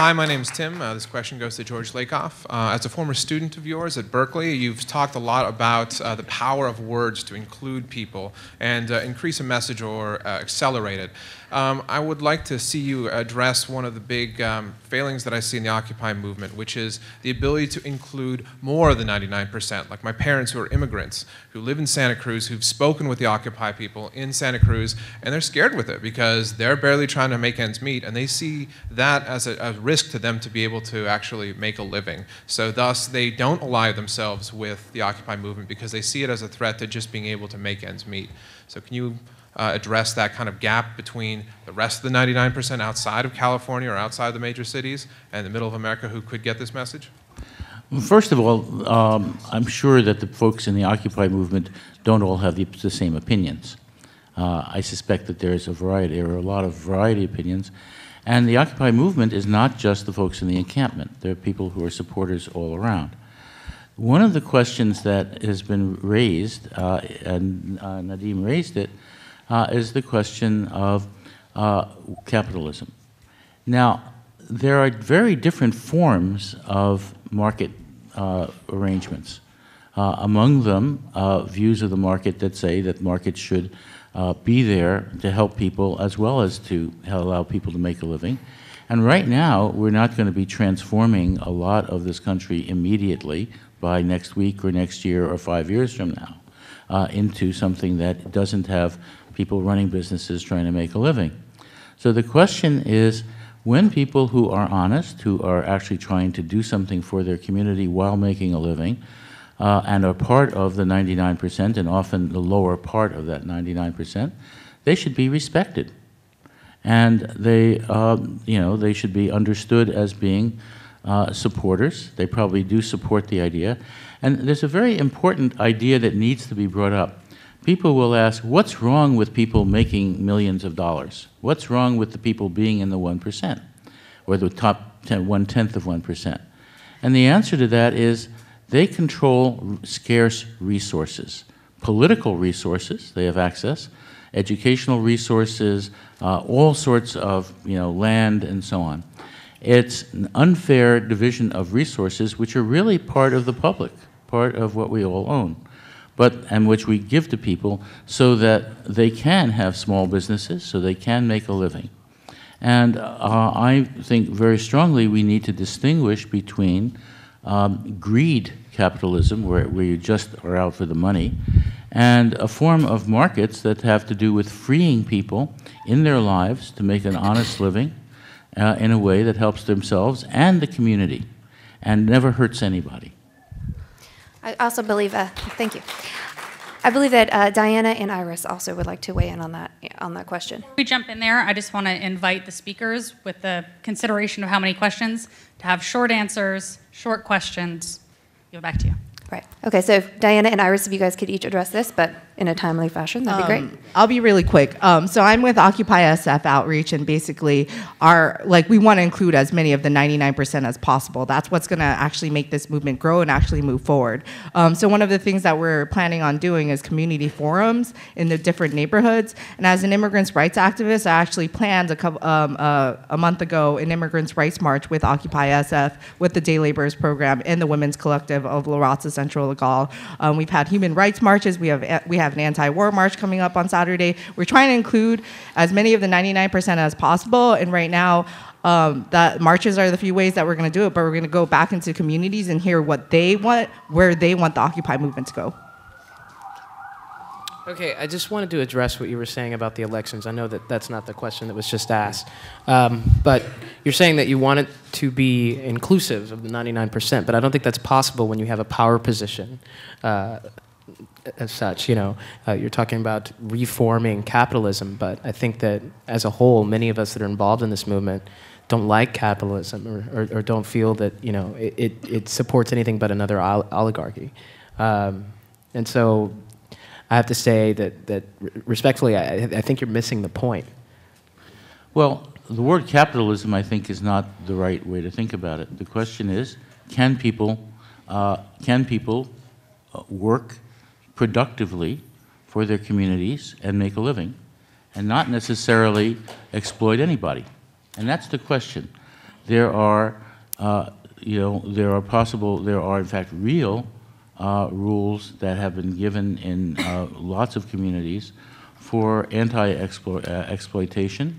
Hi, my name is Tim. Uh, this question goes to George Lakoff. Uh, as a former student of yours at Berkeley, you've talked a lot about uh, the power of words to include people and uh, increase a message or uh, accelerate it. Um, I would like to see you address one of the big um, failings that I see in the Occupy movement, which is the ability to include more of the 99%, like my parents who are immigrants, who live in Santa Cruz, who've spoken with the Occupy people in Santa Cruz, and they're scared with it because they're barely trying to make ends meet, and they see that as a, a risk to them to be able to actually make a living. So thus, they don't ally themselves with the Occupy movement because they see it as a threat to just being able to make ends meet. So can you uh, address that kind of gap between the rest of the 99% outside of California or outside the major cities and the middle of America who could get this message? First of all, um, I'm sure that the folks in the Occupy movement don't all have the, the same opinions. Uh, I suspect that there's a variety, there are a lot of variety of opinions. And the Occupy movement is not just the folks in the encampment, there are people who are supporters all around. One of the questions that has been raised, uh, and uh, Nadim raised it, uh, is the question of uh, capitalism. Now, there are very different forms of market uh, arrangements. Uh, among them, uh, views of the market that say that markets should uh, be there to help people as well as to allow people to make a living. And right now, we're not going to be transforming a lot of this country immediately by next week or next year or five years from now uh, into something that doesn't have people running businesses trying to make a living. So the question is when people who are honest, who are actually trying to do something for their community while making a living, uh, and are part of the 99% and often the lower part of that 99%, they should be respected. And they, um, you know, they should be understood as being uh, supporters. They probably do support the idea. And there's a very important idea that needs to be brought up people will ask, what's wrong with people making millions of dollars? What's wrong with the people being in the 1% or the top 10, one tenth of 1%? And the answer to that is they control scarce resources, political resources, they have access, educational resources, uh, all sorts of you know, land and so on. It's an unfair division of resources which are really part of the public, part of what we all own, but and which we give to people so that they can have small businesses, so they can make a living. And uh, I think very strongly we need to distinguish between um, greed capitalism, where, where you just are out for the money, and a form of markets that have to do with freeing people in their lives to make an honest living uh, in a way that helps themselves and the community and never hurts anybody. I also believe, uh, thank you. I believe that uh, Diana and Iris also would like to weigh in on that, on that question. Before we jump in there, I just want to invite the speakers with the consideration of how many questions to have short answers, short questions. Go back to you. Right. Okay, so Diana and Iris, if you guys could each address this, but in a timely fashion, that'd be great. Um, I'll be really quick. Um, so I'm with Occupy SF Outreach, and basically, our like we want to include as many of the 99% as possible. That's what's going to actually make this movement grow and actually move forward. Um, so one of the things that we're planning on doing is community forums in the different neighborhoods. And as an immigrants' rights activist, I actually planned a couple um, uh, a month ago an immigrants' rights march with Occupy SF, with the Day Laborers Program, and the Women's Collective of La Raza Centro Legal. Um, we've had human rights marches. We have we have an anti-war march coming up on Saturday. We're trying to include as many of the 99% as possible. And right now, um, that marches are the few ways that we're going to do it. But we're going to go back into communities and hear what they want, where they want the Occupy movement to go. Okay, I just wanted to address what you were saying about the elections. I know that that's not the question that was just asked. Um, but you're saying that you want it to be inclusive of the 99%, but I don't think that's possible when you have a power position uh, as such. You know, uh, you're talking about reforming capitalism, but I think that as a whole, many of us that are involved in this movement don't like capitalism or, or, or don't feel that, you know, it, it, it supports anything but another ol- oligarchy. Um, and so I have to say that, that respectfully, I, I think you're missing the point. Well, the word capitalism, I think, is not the right way to think about it. The question is, can people, uh, can people uh, work productively for their communities and make a living, and not necessarily exploit anybody? And that's the question. There are, uh, you know, there are possible, there are in fact real uh, rules that have been given in uh, lots of communities for anti-exploitation,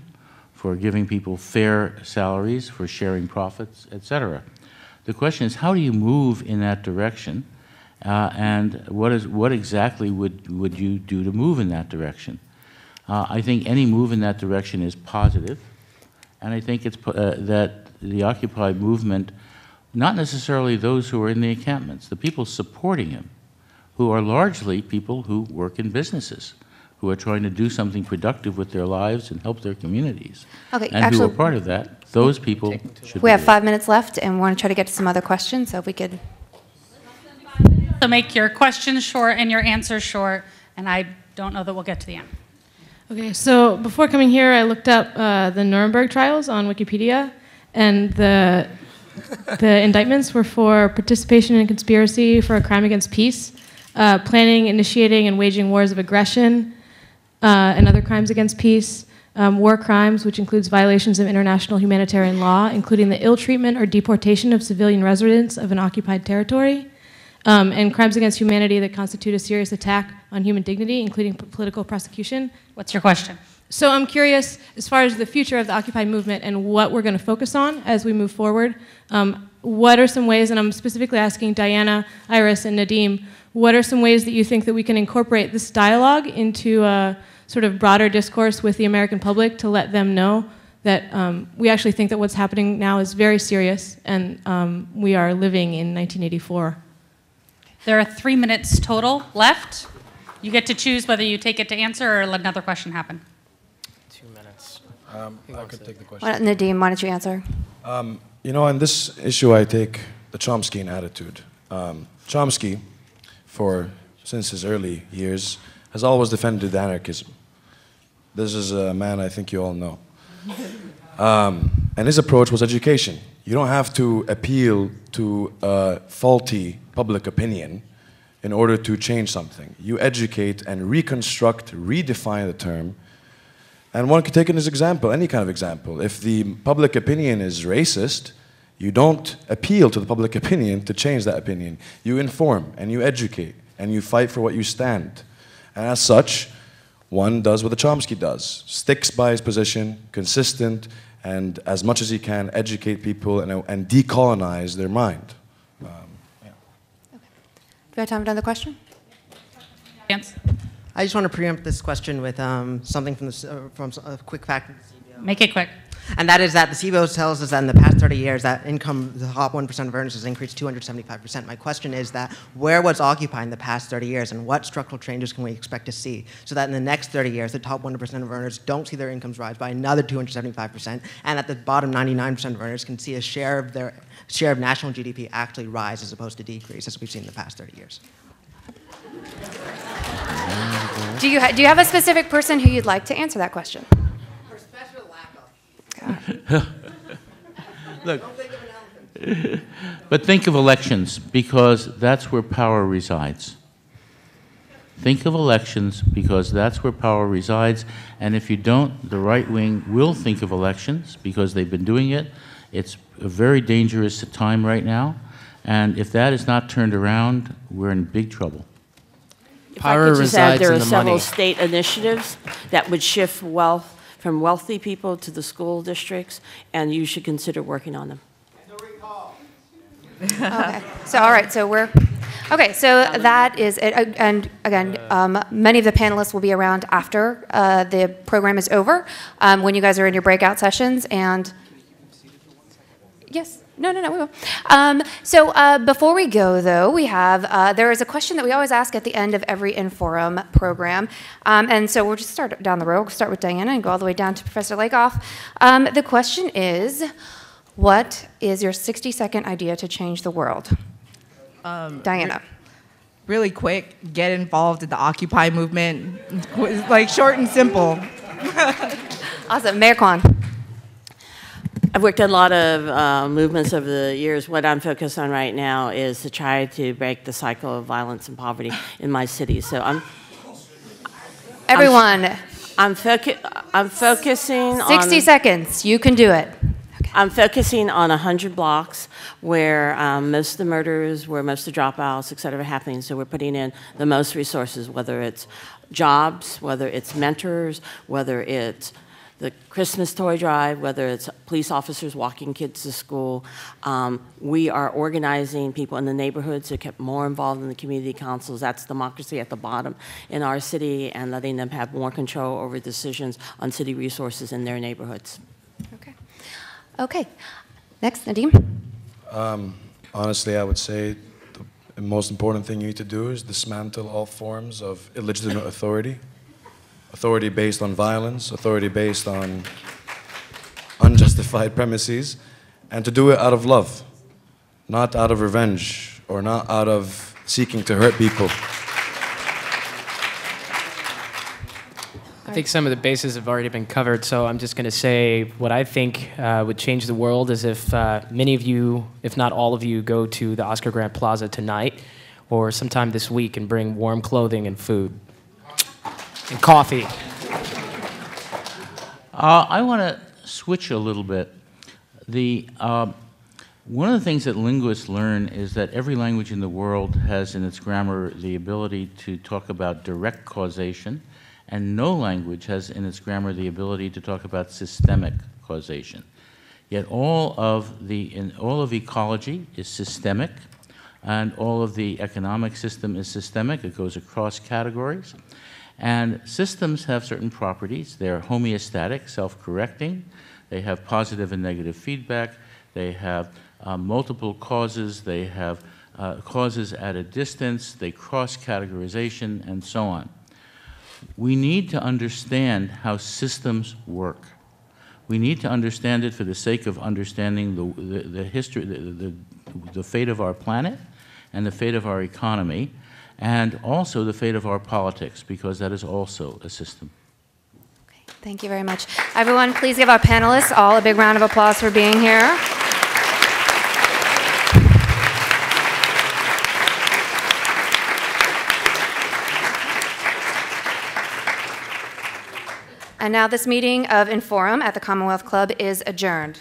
for giving people fair salaries, for sharing profits, etc. The question is, how do you move in that direction, uh, and what is what exactly would would you do to move in that direction? Uh, I think any move in that direction is positive, and I think it's uh, that the Occupy movement not necessarily those who are in the encampments, the people supporting him, who are largely people who work in businesses, who are trying to do something productive with their lives and help their communities. Okay, and actually- who are part of that, those people should We be have there. five minutes left and we want to try to get to some other questions, so if we could. So make your questions short and your answers short, and I don't know that we'll get to the end. Okay, so before coming here, I looked up uh, the Nuremberg trials on Wikipedia, and the the indictments were for participation in conspiracy for a crime against peace, uh, planning, initiating, and waging wars of aggression, uh, and other crimes against peace, um, war crimes, which includes violations of international humanitarian law, including the ill treatment or deportation of civilian residents of an occupied territory, um, and crimes against humanity that constitute a serious attack on human dignity, including political prosecution. What's your question? So I'm curious, as far as the future of the Occupy movement and what we're going to focus on as we move forward, um, what are some ways, and I'm specifically asking Diana, Iris, and Nadim, what are some ways that you think that we can incorporate this dialogue into a sort of broader discourse with the American public to let them know that um, we actually think that what's happening now is very serious and um, we are living in 1984. There are three minutes total left. You get to choose whether you take it to answer or let another question happen. Two. Um, I could take the question. Why don't- why don't you answer? Um, you know, on this issue, I take the Chomskyan attitude. Um, Chomsky, for since his early years, has always defended anarchism. This is a man I think you all know. Um, and his approach was education. You don't have to appeal to a faulty public opinion in order to change something. You educate and reconstruct, redefine the term. And one could take it as example, any kind of example. If the public opinion is racist, you don't appeal to the public opinion to change that opinion. You inform and you educate and you fight for what you stand. And as such, one does what the Chomsky does sticks by his position, consistent, and as much as he can, educate people and, and decolonize their mind. Um, Do we have time for another question? Chance. I just want to preempt this question with um, something from, the, uh, from a quick fact. from the CBO. Make it quick. And that is that the CBO tells us that in the past 30 years, that income, the top 1% of earners has increased 275%. My question is that where was Occupy in the past 30 years, and what structural changes can we expect to see so that in the next 30 years, the top 1% of earners don't see their incomes rise by another 275%, and that the bottom 99% of earners can see a share of their share of national GDP actually rise as opposed to decrease, as we've seen in the past 30 years? Do you, ha- do you have a specific person who you'd like to answer that question? Look, but think of elections because that's where power resides. Think of elections because that's where power resides. And if you don't, the right wing will think of elections because they've been doing it. It's a very dangerous time right now. And if that is not turned around, we're in big trouble. If I could just add, there are the several money. state initiatives that would shift wealth from wealthy people to the school districts, and you should consider working on them. Okay. So, all right, so we're, okay, so that is it. Uh, And again, um, many of the panelists will be around after uh, the program is over, um, when you guys are in your breakout sessions, and, yes, no, no, no, we will. Um, So uh, before we go, though, we have, uh, there is a question that we always ask at the end of every Inforum program. Um, And so we'll just start down the road, we'll start with Diana and go all the way down to Professor Lakoff. Um, The question is, what is your 60-second idea to change the world? Diana. Really quick, get involved in the Occupy movement. Like short and simple. Awesome. Mayor Quan. I've worked on a lot of uh, movements over the years. What I'm focused on right now is to try to break the cycle of violence and poverty in my city. So I'm Everyone, I'm, focu- I'm focusing on 60 seconds. You can do it. I'm focusing on 100 blocks where um, most of the murders, where most of the dropouts, et cetera, are happening. So we're putting in the most resources, whether it's jobs, whether it's mentors, whether it's the Christmas toy drive, whether it's police officers walking kids to school. Um, we are organizing people in the neighborhoods to get more involved in the community councils. That's democracy at the bottom in our city and letting them have more control over decisions on city resources in their neighborhoods. Okay. Okay. Next, Nadim. Um, honestly, I would say the most important thing you need to do is dismantle all forms of illegitimate authority. Authority based on violence, authority based on unjustified premises, and to do it out of love, not out of revenge or not out of seeking to hurt people. I think some of the bases have already been covered, so I'm just going to say what I think uh, would change the world is if uh, many of you, if not all of you, go to the Oscar Grant Plaza tonight or sometime this week and bring warm clothing and food and coffee. Uh, I want to switch a little bit. The, uh, one of the things that linguists learn is that every language in the world has in its grammar the ability to talk about direct causation, and no language has in its grammar the ability to talk about systemic causation. Yet all of, the, all of ecology is systemic, and all of the economic system is systemic. It goes across categories. And systems have certain properties. They're homeostatic, self-correcting. They have positive and negative feedback. They have uh, multiple causes. They have uh, causes at a distance. They cross categorization, and so on. We need to understand how systems work. We need to understand it for the sake of understanding the, the, the history, the, the, the fate of our planet and the fate of our economy. And also the fate of our politics, because that is also a system. Thank you very much. Everyone, please give our panelists all a big round of applause for being here. And now this meeting of Inforum at the Commonwealth Club is adjourned.